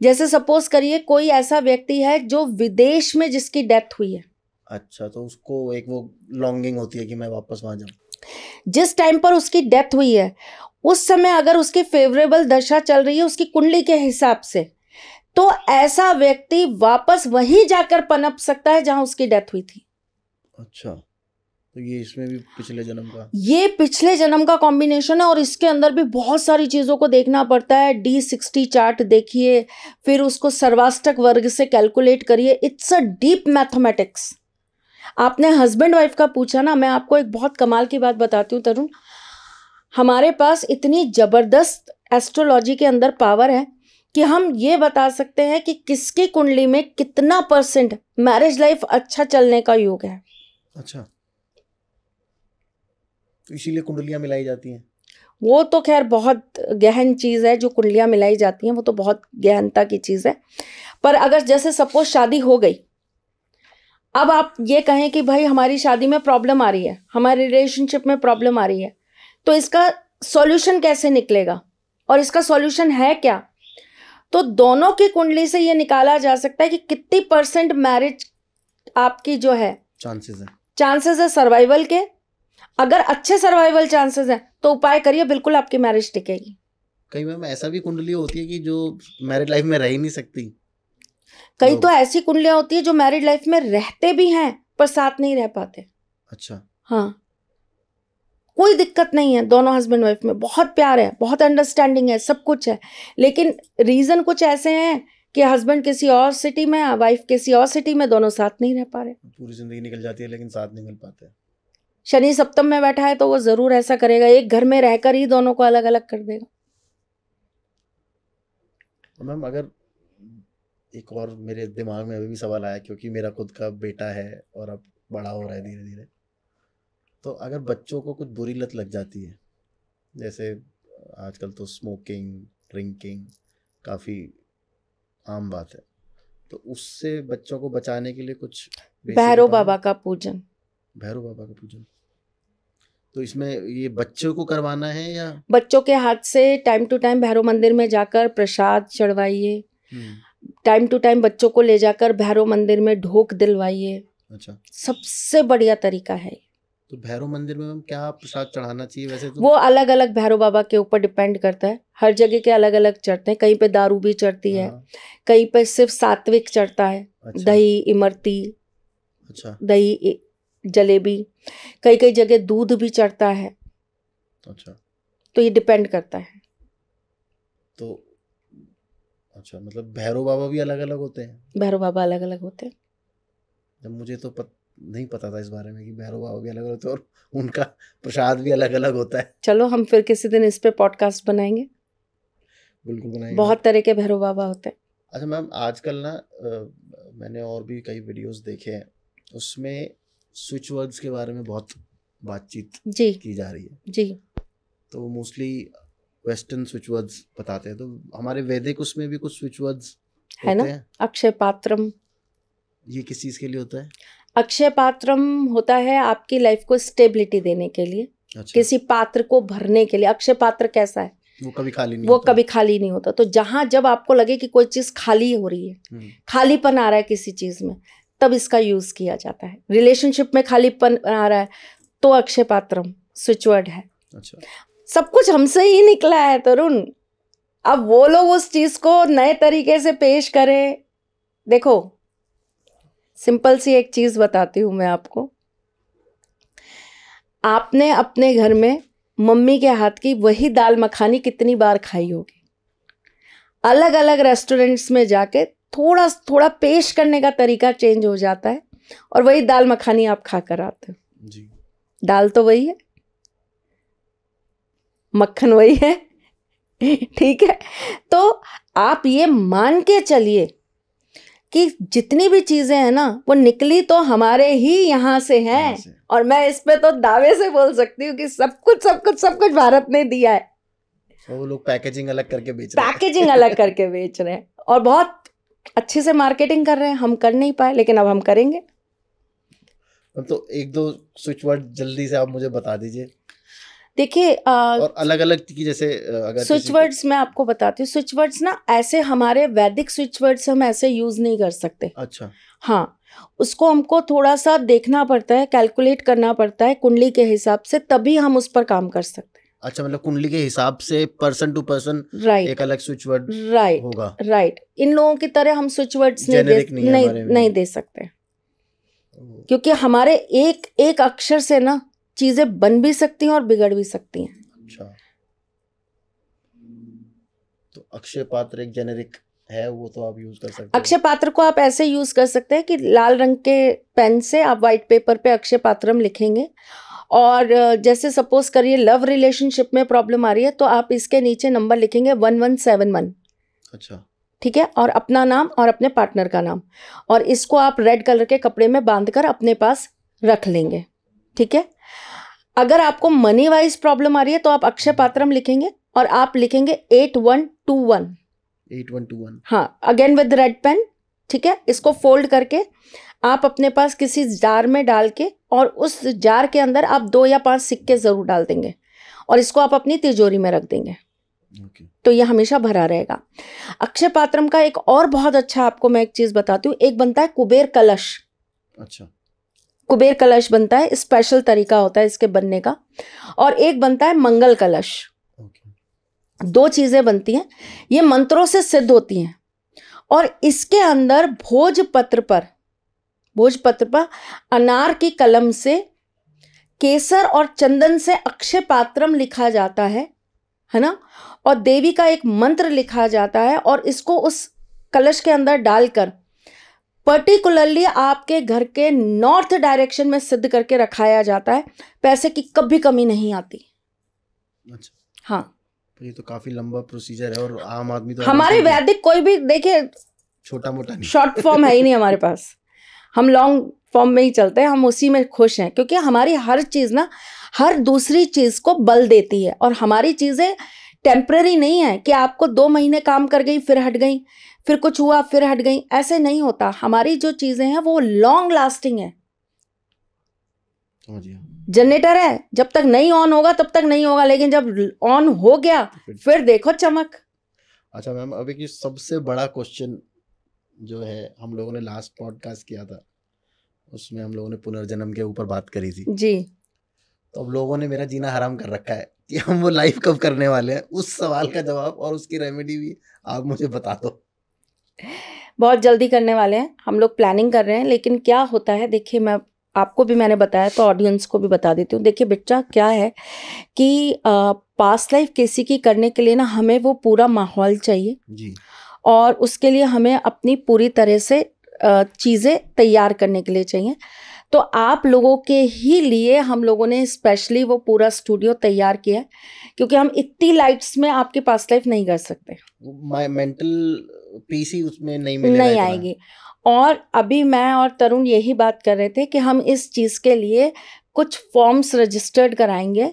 S1: जैसे सपोज़ करिए कोई ऐसा व्यक्ति है जो विदेश में जिसकी डेथ हुई है।
S2: अच्छा तो उसको एक वो लॉन्गिंग होती है कि मैं वापस वहाँ जाऊँ।
S1: जिस टाइम पर उसकी डेथ हुई है उस समय अगर उसकी फेवरेबल दशा चल रही है उसकी कुंडली के हिसाब से तो ऐसा व्यक्ति वापस वहीं जाकर पनप सकता है जहाँ उसकी डेथ हुई थी।
S2: अच्छा। तो ये इसमें भी पिछले जन्म का?
S1: ये पिछले जन्म का कॉम्बिनेशन है और इसके अंदर भी बहुत सारी चीज़ों को देखना पड़ता है। डी सिक्सटी चार्ट देखिए फिर उसको सर्वाष्टक वर्ग से कैलकुलेट करिए। इट्स अ डीप मैथमेटिक्स आपने हस्बैंड वाइफ का पूछा ना मैं आपको एक बहुत कमाल की बात बताती हूँ तरुण। हमारे पास इतनी ज़बरदस्त एस्ट्रोलॉजी के अंदर पावर है कि हम ये बता सकते हैं कि किसकी कुंडली में कितना परसेंट मैरिज लाइफ अच्छा चलने का योग है।
S2: अच्छा। इसीलिए कुंडलियाँ मिलाई जाती हैं।
S1: वो तो खैर बहुत गहन चीज़ है जो कुंडलियाँ मिलाई जाती हैं वो तो बहुत गहनता की चीज़ है। पर अगर जैसे सपोज़ शादी हो गई अब आप ये कहें कि भाई हमारी शादी में प्रॉब्लम आ रही है हमारे रिलेशनशिप में प्रॉब्लम आ रही है तो इसका सॉल्यूशन कैसे निकलेगा और इसका सॉल्यूशन है क्या? तो दोनों की कुंडली से ये निकाला जा सकता है कि कितनी परसेंट मैरिज आपकी जो है
S2: चांसेस है।
S1: चांसेस है सर्वाइवल के अगर अच्छे सर्वाइवल चांसेस हैं तो उपाय करिए बिल्कुल आपकी मैरिज टिकेगी।
S2: कई बार ऐसा भी कुंडली होती है कि जो मैरिड लाइफ में रह ही नहीं सकती।
S1: कई तो ऐसी कुंडलियाँ होती है जो मैरिड लाइफ में रहते भी हैं पर साथ नहीं रह पाते।
S2: अच्छा।
S1: हाँ। कोई दिक्कत नहीं है दोनों हस्बैंड वाइफ में। बहुत प्यार है बहुत अंडरस्टैंडिंग है सब कुछ है। लेकिन रीज़न कुछ ऐसे हैं कि हस्बैंड किसी और सिटी में वाइफ किसी और सिटी में दोनों साथ नहीं रह पा रहे।
S2: पूरी ज़िंदगी निकल जाती है लेकिन साथ नहीं मिल पाते।
S1: शनि सप्तम में बैठा है तो वो ज़रूर ऐसा करेगा एक घर में रहकर ही दोनों को अलग अलग कर देगा।
S2: मैम अगर एक और मेरे दिमाग में अभी भी सवाल आया क्योंकि मेरा खुद का बेटा है और अब बड़ा हो रहा है धीरे धीरे तो अगर बच्चों को कुछ बुरी लत लग जाती है जैसे आजकल तो स्मोकिंग ड्रिंकिंग काफ़ी आम बात है तो उससे बच्चों को बचाने के लिए कुछ
S1: भैरव बाबा का पूजन।
S2: भैरव बाबा का पूजन। तो इसमें ये बच्चों को करवाना है या?
S1: बच्चों के हाथ से टाइम टू टाइम भैरव मंदिर में जाकर प्रसाद चढ़वाइए। टाइम टू टाइम बच्चों को ले जाकर भैरव मंदिर में ढोक दिलवाइए।
S2: अच्छा।
S1: सबसे बढ़िया तरीका है।
S2: तो भैरव मंदिर में क्या प्रसाद चढ़ाना चाहिए वैसे तो?
S1: वो अलग अलग भैरव बाबा के ऊपर डिपेंड करता है। हर जगह के अलग अलग चढ़ते हैं। कहीं पे दारू भी चढ़ती है।
S2: हाँ,
S1: कहीं पे सिर्फ़ सात्विक चढ़ता है।
S2: अच्छा।
S1: दही इमरती।
S2: अच्छा।
S1: दही जलेबी कई कई जगह दूध भी चढ़ता है।
S2: अच्छा।
S1: तो ये डिपेंड करता है।
S2: तो अच्छा मतलब भैरव बाबा भी अलग अलग होते हैं?
S1: भैरव बाबा अलग अलग होते हैं।
S2: जब मुझे तो पत, नहीं पता था इस बारे में कि भैरव बाबा भी अलग अलग होते हैं और उनका प्रसाद भी अलग अलग होता है।
S1: चलो हम फिर किसी दिन इस पे पॉडकास्ट बनाएँगे।
S2: बिल्कुल बनाएँगे।
S1: बहुत तरह के भैरव बाबा होते हैं।
S2: अच्छा मैम आजकल ना मैंने और भी कई वीडियोस देखे हैं। उसमें स्विच वर्ड्स के बारे में बहुत बातचीत की जा रही है।
S1: जी।
S2: तो मोस्टली वेस्टर्न स्विच वर्ड्स बताते हैं। तो हमारे वैदिक उसमें भी कुछ स्विच वर्ड्स
S1: है ना? अक्षय पात्रम।
S2: ये किस चीज़ के लिए होता है?
S1: अक्षय पात्रम होता है आपकी लाइफ को स्टेबिलिटी देने के लिए।
S2: अच्छा।
S1: किसी पात्र को भरने के लिए। अक्षय पात्र कैसा है?
S2: वो कभी खाली नहीं
S1: वो
S2: होता।
S1: कभी खाली नहीं होता। तो जहाँ जब आपको लगे कि कोई चीज़ खाली हो रही है
S2: हम्म,
S1: खालीपन आ रहा है किसी चीज़ में तब इसका यूज़ किया जाता है। रिलेशनशिप में खालीपन आ रहा है तो अक्षय पात्रम स्विच वर्ड है।
S2: अच्छा।
S1: सब कुछ हमसे ही निकला है तरुण। अब वो लोग उस चीज़ को नए तरीके से पेश करें। देखो सिंपल सी एक चीज़ बताती हूँ मैं आपको। आपने अपने घर में मम्मी के हाथ की वही दाल मखानी कितनी बार खाई होगी। अलग अलग रेस्टोरेंट्स में जाके थोड़ा थोड़ा पेश करने का तरीका चेंज हो जाता है। और वही दाल मखानी आप खा कर आते हो।
S2: जी।
S1: दाल तो वही है। मक्खन वही है। ठीक है। तो आप ये मान के चलिए कि जितनी भी चीज़ें हैं ना वो निकली तो हमारे ही यहाँ से हैं। और मैं इस पे तो दावे से बोल सकती हूँ कि सब कुछ सब कुछ सब कुछ भारत ने दिया है।
S2: वो लोग पैकेजिंग अलग करके बेच रहे हैं।
S1: पैकेजिंग अलग करके बेच रहे हैं। और बहुत अच्छे से मार्केटिंग कर रहे हैं हम कर नहीं पाए लेकिन अब हम करेंगे।
S2: तो एक दो स्विच वर्ड जल्दी से आप मुझे बता दीजिए।
S1: देखिए
S2: और अलग अलग की जैसे अगर
S1: स्विच वर्ड्स मैं आपको बताती हूँ स्विच वर्ड्स ना ऐसे हमारे वैदिक स्विच वर्ड्स हम ऐसे यूज़ नहीं कर सकते।
S2: अच्छा।
S1: हाँ उसको हमको थोड़ा सा देखना पड़ता है कैलकुलेट करना पड़ता है कुंडली के हिसाब से तभी हम उस पर काम कर सकते।
S2: अच्छा मतलब कुंडली के हिसाब से पर्सन टू पर्सन
S1: राइट
S2: एक अलग स्विच वर्ड
S1: राइट
S2: होगा।
S1: राइट इन लोगों की तरह हम स्विच वर्ड्स नहीं दे
S2: नहीं
S1: नहीं नहीं दे सकते। क्योंकि हमारे एक एक अक्षर से ना चीज़ें बन भी सकती हैं और बिगड़ भी सकती हैं।
S2: अच्छा। तो अक्षय पात्र एक जेनेरिक है वो तो आप यूज़ कर सकते
S1: अक्षय पात्र को आप ऐसे यूज़ कर सकते हैं कि लाल रंग के पेन से आप व्हाइट पेपर पे अक्षय पात्रम लिखेंगे और जैसे सपोज़ करिए लव रिलेशनशिप में प्रॉब्लम आ रही है तो आप इसके नीचे नंबर लिखेंगे वन वन सेवन वन
S2: अच्छा।
S1: ठीक है? और अपना नाम और अपने पार्टनर का नाम। और इसको आप रेड कलर के कपड़े में बांधकर अपने पास रख लेंगे। ठीक है? अगर आपको मनी वाइज प्रॉब्लम आ रही है तो आप अक्षय पात्रम लिखेंगे और आप लिखेंगे eight one two one
S2: eight one two one
S1: हाँ अगेन विद रेड पेन ठीक है? इसको फोल्ड करके आप अपने पास किसी जार में डाल के और उस जार के अंदर आप दो या पाँच सिक्के ज़रूर डाल देंगे और इसको आप अपनी तिजोरी में रख देंगे।
S2: ओके
S1: तो ये हमेशा भरा रहेगा। अक्षय पात्रम का एक और बहुत अच्छा आपको मैं एक चीज़ बताती हूँ। एक बनता है कुबेर कलश।
S2: अच्छा।
S1: कुबेर कलश बनता है स्पेशल तरीका होता है इसके बनने का। और एक बनता है मंगल कलश। दो चीज़ें बनती हैं। ये मंत्रों से सिद्ध होती हैं। और इसके अंदर भोजपत्र पर भोजपत्र पर अनार की कलम से केसर और चंदन से अक्षय पात्रम लिखा जाता है है ना? और देवी का एक मंत्र लिखा जाता है और इसको उस कलश के अंदर डालकर पर्टिकुलरली आपके घर के नॉर्थ डायरेक्शन में सिद्ध करके रखाया जाता है। पैसे की कभी कमी नहीं आती।
S2: अच्छा।
S1: हाँ।
S2: तो ये तो काफ़ी लंबा प्रोसीजर है और आम आदमी तो
S1: हमारे वैदिक कोई भी देखिए
S2: छोटा मोटा नहीं।
S1: शॉर्ट फॉर्म है ही नहीं हमारे पास। हम लॉन्ग फॉर्म में ही चलते हैं हम उसी में खुश हैं क्योंकि हमारी हर चीज़ ना हर दूसरी चीज़ को बल देती है और हमारी चीज़ें टेम्पररी नहीं है कि आपको दो महीने काम कर गई फिर हट गई फिर कुछ हुआ फिर हट गई ऐसे नहीं होता। हमारी जो चीज़ें हैं वो लॉन्ग लास्टिंग है। जनरेटर है जब तक नहीं ऑन होगा तब तक नहीं होगा लेकिन जब ऑन हो गया
S2: फिर
S1: फिर देखो चमक।
S2: अच्छा मैम अभी की सबसे बड़ा क्वेश्चन जो है हम लोगों ने लास्ट पॉडकास्ट किया था। उसमें हम लोगों ने पुनर्जन्म के ऊपर बात करी थी।
S1: जी।
S2: तो अब लोगों ने मेरा जीना हराम कर रखा है कि हम वो लाइव कब करने वाले हैं? उस सवाल का जवाब और उसकी रेमेडी भी आप मुझे बता दो।
S1: बहुत जल्दी करने वाले हैं। हम लोग प्लानिंग कर रहे हैं लेकिन क्या होता है? देखिए मैं आपको भी मैंने बताया तो ऑडियंस को भी बता देती हूँ। देखिए बच्चा क्या है कि पास्ट लाइफ किसी की करने के लिए ना हमें वो पूरा माहौल चाहिए।
S2: जी।
S1: और उसके लिए हमें अपनी पूरी तरह से चीज़ें तैयार करने के लिए चाहिए। तो आप लोगों के ही लिए हम लोगों ने स्पेशली वो पूरा स्टूडियो तैयार किया है क्योंकि हम इतनी लाइट्स में आपकी पास लाइफ नहीं कर सकते।
S2: मेंटल पीस ही उसमें नहीं मिलेगा
S1: नहीं आएगी। और अभी मैं और तरुण यही बात कर रहे थे कि हम इस चीज़ के लिए कुछ फॉर्म्स रजिस्टर्ड कराएँगे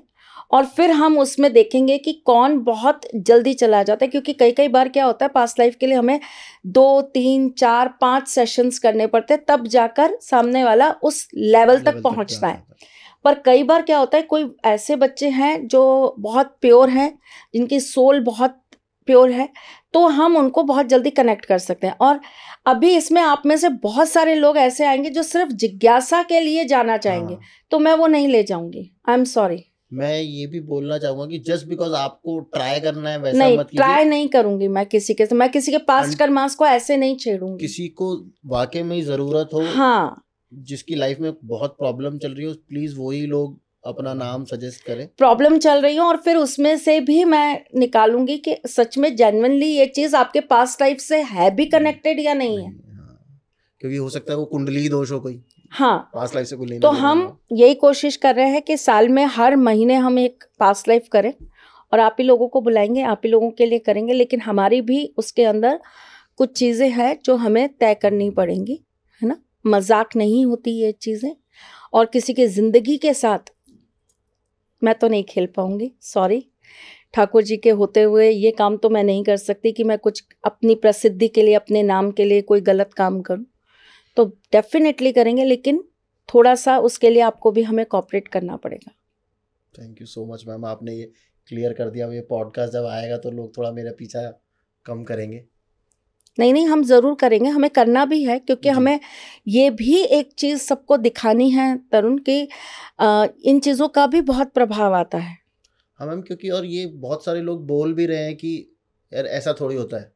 S1: और फिर हम उसमें देखेंगे कि कौन बहुत जल्दी चला जाता है क्योंकि कई कई बार क्या होता है पास्ट लाइफ के लिए हमें दो तीन चार पाँच सेशंस करने पड़ते हैं तब जाकर सामने वाला उस लेवल
S2: लेवल
S1: तक पहुँचता है। पर कई बार क्या होता है कोई ऐसे बच्चे हैं जो बहुत प्योर हैं जिनकी सोल बहुत प्योर है तो हम उनको बहुत जल्दी कनेक्ट कर सकते हैं। और अभी इसमें आप में से बहुत सारे लोग ऐसे आएँगे जो सिर्फ़ जिज्ञासा के लिए जाना चाहेंगे
S2: हाँ।
S1: तो मैं वो नहीं ले जाऊँगी। आई एम सॉरी
S2: मैं ये भी बोलना चाहूँगा कि जस्ट बिकॉज़ आपको ट्राई करना है वैसा
S1: नहीं
S2: मत
S1: ट्राई नहीं करूँगी मैं किसी के मैं किसी के
S2: अन-
S1: कर्मास को ऐसे नहीं छेड़ूँगी।
S2: किसी को वाकई में ज़रूरत हो
S1: हाँ।
S2: जिसकी लाइफ में बहुत प्रॉब्लम चल रही हो प्लीज़ वही लोग अपना नाम सजेस्ट करें।
S1: प्रॉब्लम चल रही हो और फिर उसमें से भी मैं निकालूँगी कि सच में जेनवनली ये चीज़ आपके पास्ट लाइफ से है भी कनेक्टेड या नहीं है?
S2: हाँ। क्योंकि हो सकता है वो कुंडली दोष हो कोई।
S1: हाँ।
S2: पास्ट लाइफ से कोई लेना
S1: तो हम यही कोशिश कर रहे हैं कि साल में हर महीने हम एक पास्ट लाइफ करें और आप ही लोगों को बुलाएँगे आप ही लोगों के लिए करेंगे लेकिन हमारी भी उसके अंदर कुछ चीज़ें हैं जो हमें तय करनी पड़ेंगी है ना? मज़ाक नहीं होती ये चीज़ें और किसी के ज़िंदगी के साथ मैं तो नहीं खेल पाऊँगी सॉरी ठाकुर जी के होते हुए ये काम तो मैं नहीं कर सकती कि मैं कुछ अपनी प्रसिद्धि के लिए अपने नाम के लिए कोई गलत काम करूँ। तो डेफिनेटली करेंगे लेकिन थोड़ा सा उसके लिए आपको भी हमें कॉपरेट करना पड़ेगा।
S2: Thank you so much ma'am आपने ये क्लियर कर दिया। ये पॉडकास्ट जब आएगा तो लोग थोड़ा मेरा पीछा कम करेंगे।
S1: नहीं नहीं हम ज़रूर करेंगे। हमें करना भी है क्योंकि हमें ये भी एक चीज़ सबको दिखानी है तरुण कि इन चीज़ों का भी बहुत प्रभाव आता है।
S2: हाँ मैम क्योंकि और ये बहुत सारे लोग बोल भी रहे हैं कि यार ऐसा थोड़ी होता है।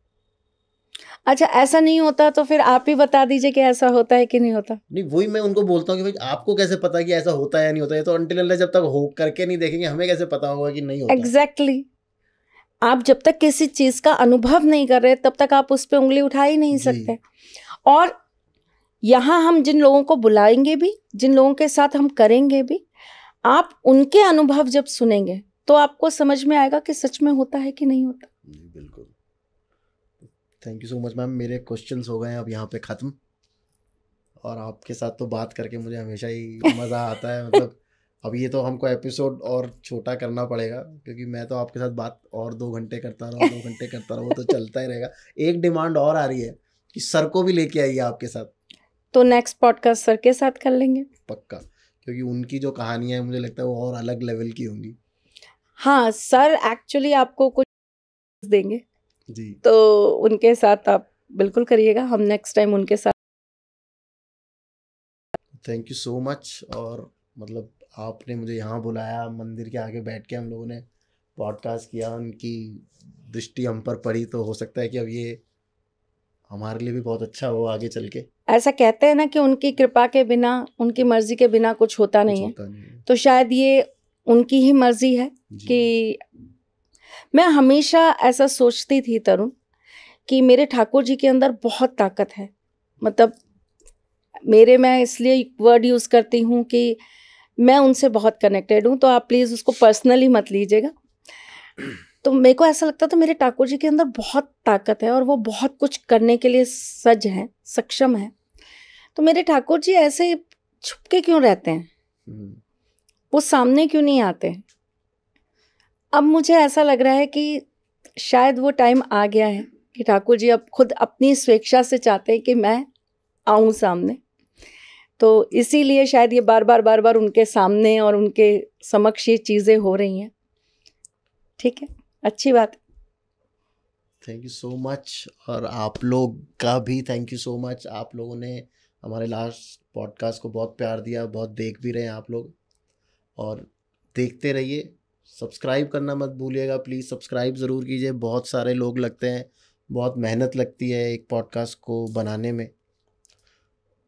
S1: अच्छा ऐसा नहीं होता तो फिर आप ही बता दीजिए कि ऐसा होता है कि नहीं होता?
S2: नहीं वही मैं उनको बोलता हूँ कि भाई आपको कैसे पता कि ऐसा होता है या नहीं होता है? तो अंटिल जब तक हो करके नहीं देखेंगे हमें कैसे पता होगा कि नहीं होता?
S1: Exactly exactly. आप जब तक किसी चीज़ का अनुभव नहीं कर रहे तब तक आप उस पर उंगली उठा ही नहीं सकते। और यहाँ हम जिन लोगों को बुलाएँगे भी जिन लोगों के साथ हम करेंगे भी आप उनके अनुभव जब सुनेंगे तो आपको समझ में आएगा कि सच में होता है कि नहीं होता।
S2: बिल्कुल। Thank you so much ma'am मेरे क्वेश्चंस हो गए हैं अब यहाँ पे ख़त्म। और आपके साथ तो बात करके मुझे हमेशा ही मज़ा आता है मतलब अब ये तो हमको एपिसोड और छोटा करना पड़ेगा क्योंकि मैं तो आपके साथ बात और दो घंटे करता रहूँ दो घंटे करता रहूँ वो तो चलता ही रहेगा। एक डिमांड और आ रही है कि सर को भी लेके आइए आपके साथ।
S1: तो नेक्स्ट पॉडकास्ट सर के साथ कर लेंगे।
S2: पक्का क्योंकि उनकी जो कहानियाँ हैं मुझे लगता है वो और अलग लेवल की होंगी।
S1: हाँ सर एक्चुअली आपको कुछ देंगे।
S2: जी।
S1: तो उनके साथ आप बिल्कुल करिएगा हम नेक्स्ट टाइम उनके साथ
S2: थैंक यू सो मच और मतलब आपने मुझे यहाँ बुलाया मंदिर के आगे बैठ के हम लोगों ने पॉडकास्ट किया उनकी दृष्टि हम पर पड़ी तो हो सकता है कि अब ये हमारे लिए भी बहुत अच्छा हो आगे चल के।
S1: ऐसा कहते हैं ना कि उनकी कृपा के बिना उनकी मर्ज़ी के बिना कुछ होता नहीं है।
S2: होता नहीं है।
S1: तो शायद ये उनकी ही मर्ज़ी है कि मैं हमेशा ऐसा सोचती थी तरुण कि मेरे ठाकुर जी के अंदर बहुत ताकत है। मतलब मेरे मैं इसलिए वर्ड यूज़ करती हूँ कि मैं उनसे बहुत कनेक्टेड हूँ तो आप प्लीज़ उसको पर्सनली मत लीजिएगा। तो मेरे को ऐसा लगता था मेरे ठाकुर जी के अंदर बहुत ताकत है और वो बहुत कुछ करने के लिए सज हैं सक्षम है। तो मेरे ठाकुर जी ऐसे छुप के क्यों रहते हैं?
S2: हम्म,
S1: वो सामने क्यों नहीं आते? अब मुझे ऐसा लग रहा है कि शायद वो टाइम आ गया है कि ठाकुर जी अब खुद अपनी स्वेच्छा से चाहते हैं कि मैं आऊँ सामने। तो इसीलिए शायद ये बार बार बार बार उनके सामने और उनके समक्ष ये चीज़ें हो रही हैं। ठीक है, अच्छी बात।
S2: थैंक यू सो मच और आप लोग का भी थैंक यू सो मच आप लोगों ने हमारे लास्ट पॉडकास्ट को बहुत प्यार दिया, बहुत देख भी रहे हैं आप लोग। और देखते रहिए। सब्सक्राइब करना मत भूलिएगा प्लीज़ सब्सक्राइब ज़रूर कीजिए। बहुत सारे लोग लगते हैं, बहुत मेहनत लगती है एक पॉडकास्ट को बनाने में।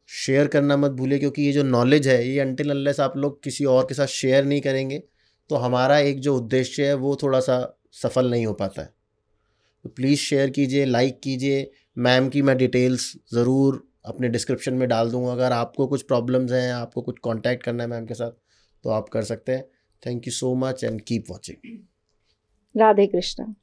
S2: शेयर करना मत भूलिए क्योंकि ये जो नॉलेज है, ये अनटिल अनलेस आप लोग किसी और के साथ शेयर नहीं करेंगे तो हमारा एक जो उद्देश्य है, वो थोड़ा सा सफल नहीं हो पाता है। तो प्लीज़ शेयर कीजिए लाइक कीजिए। मैम की मैं डिटेल्स ज़रूर अपने डिस्क्रिप्शन में डाल दूँगा। अगर आपको कुछ प्रॉब्लम्स हैं, आपको कुछ कांटेक्ट करना है मैम के साथ तो आप कर सकते हैं। Thank you so much and keep watching.
S1: Radhe Krishna.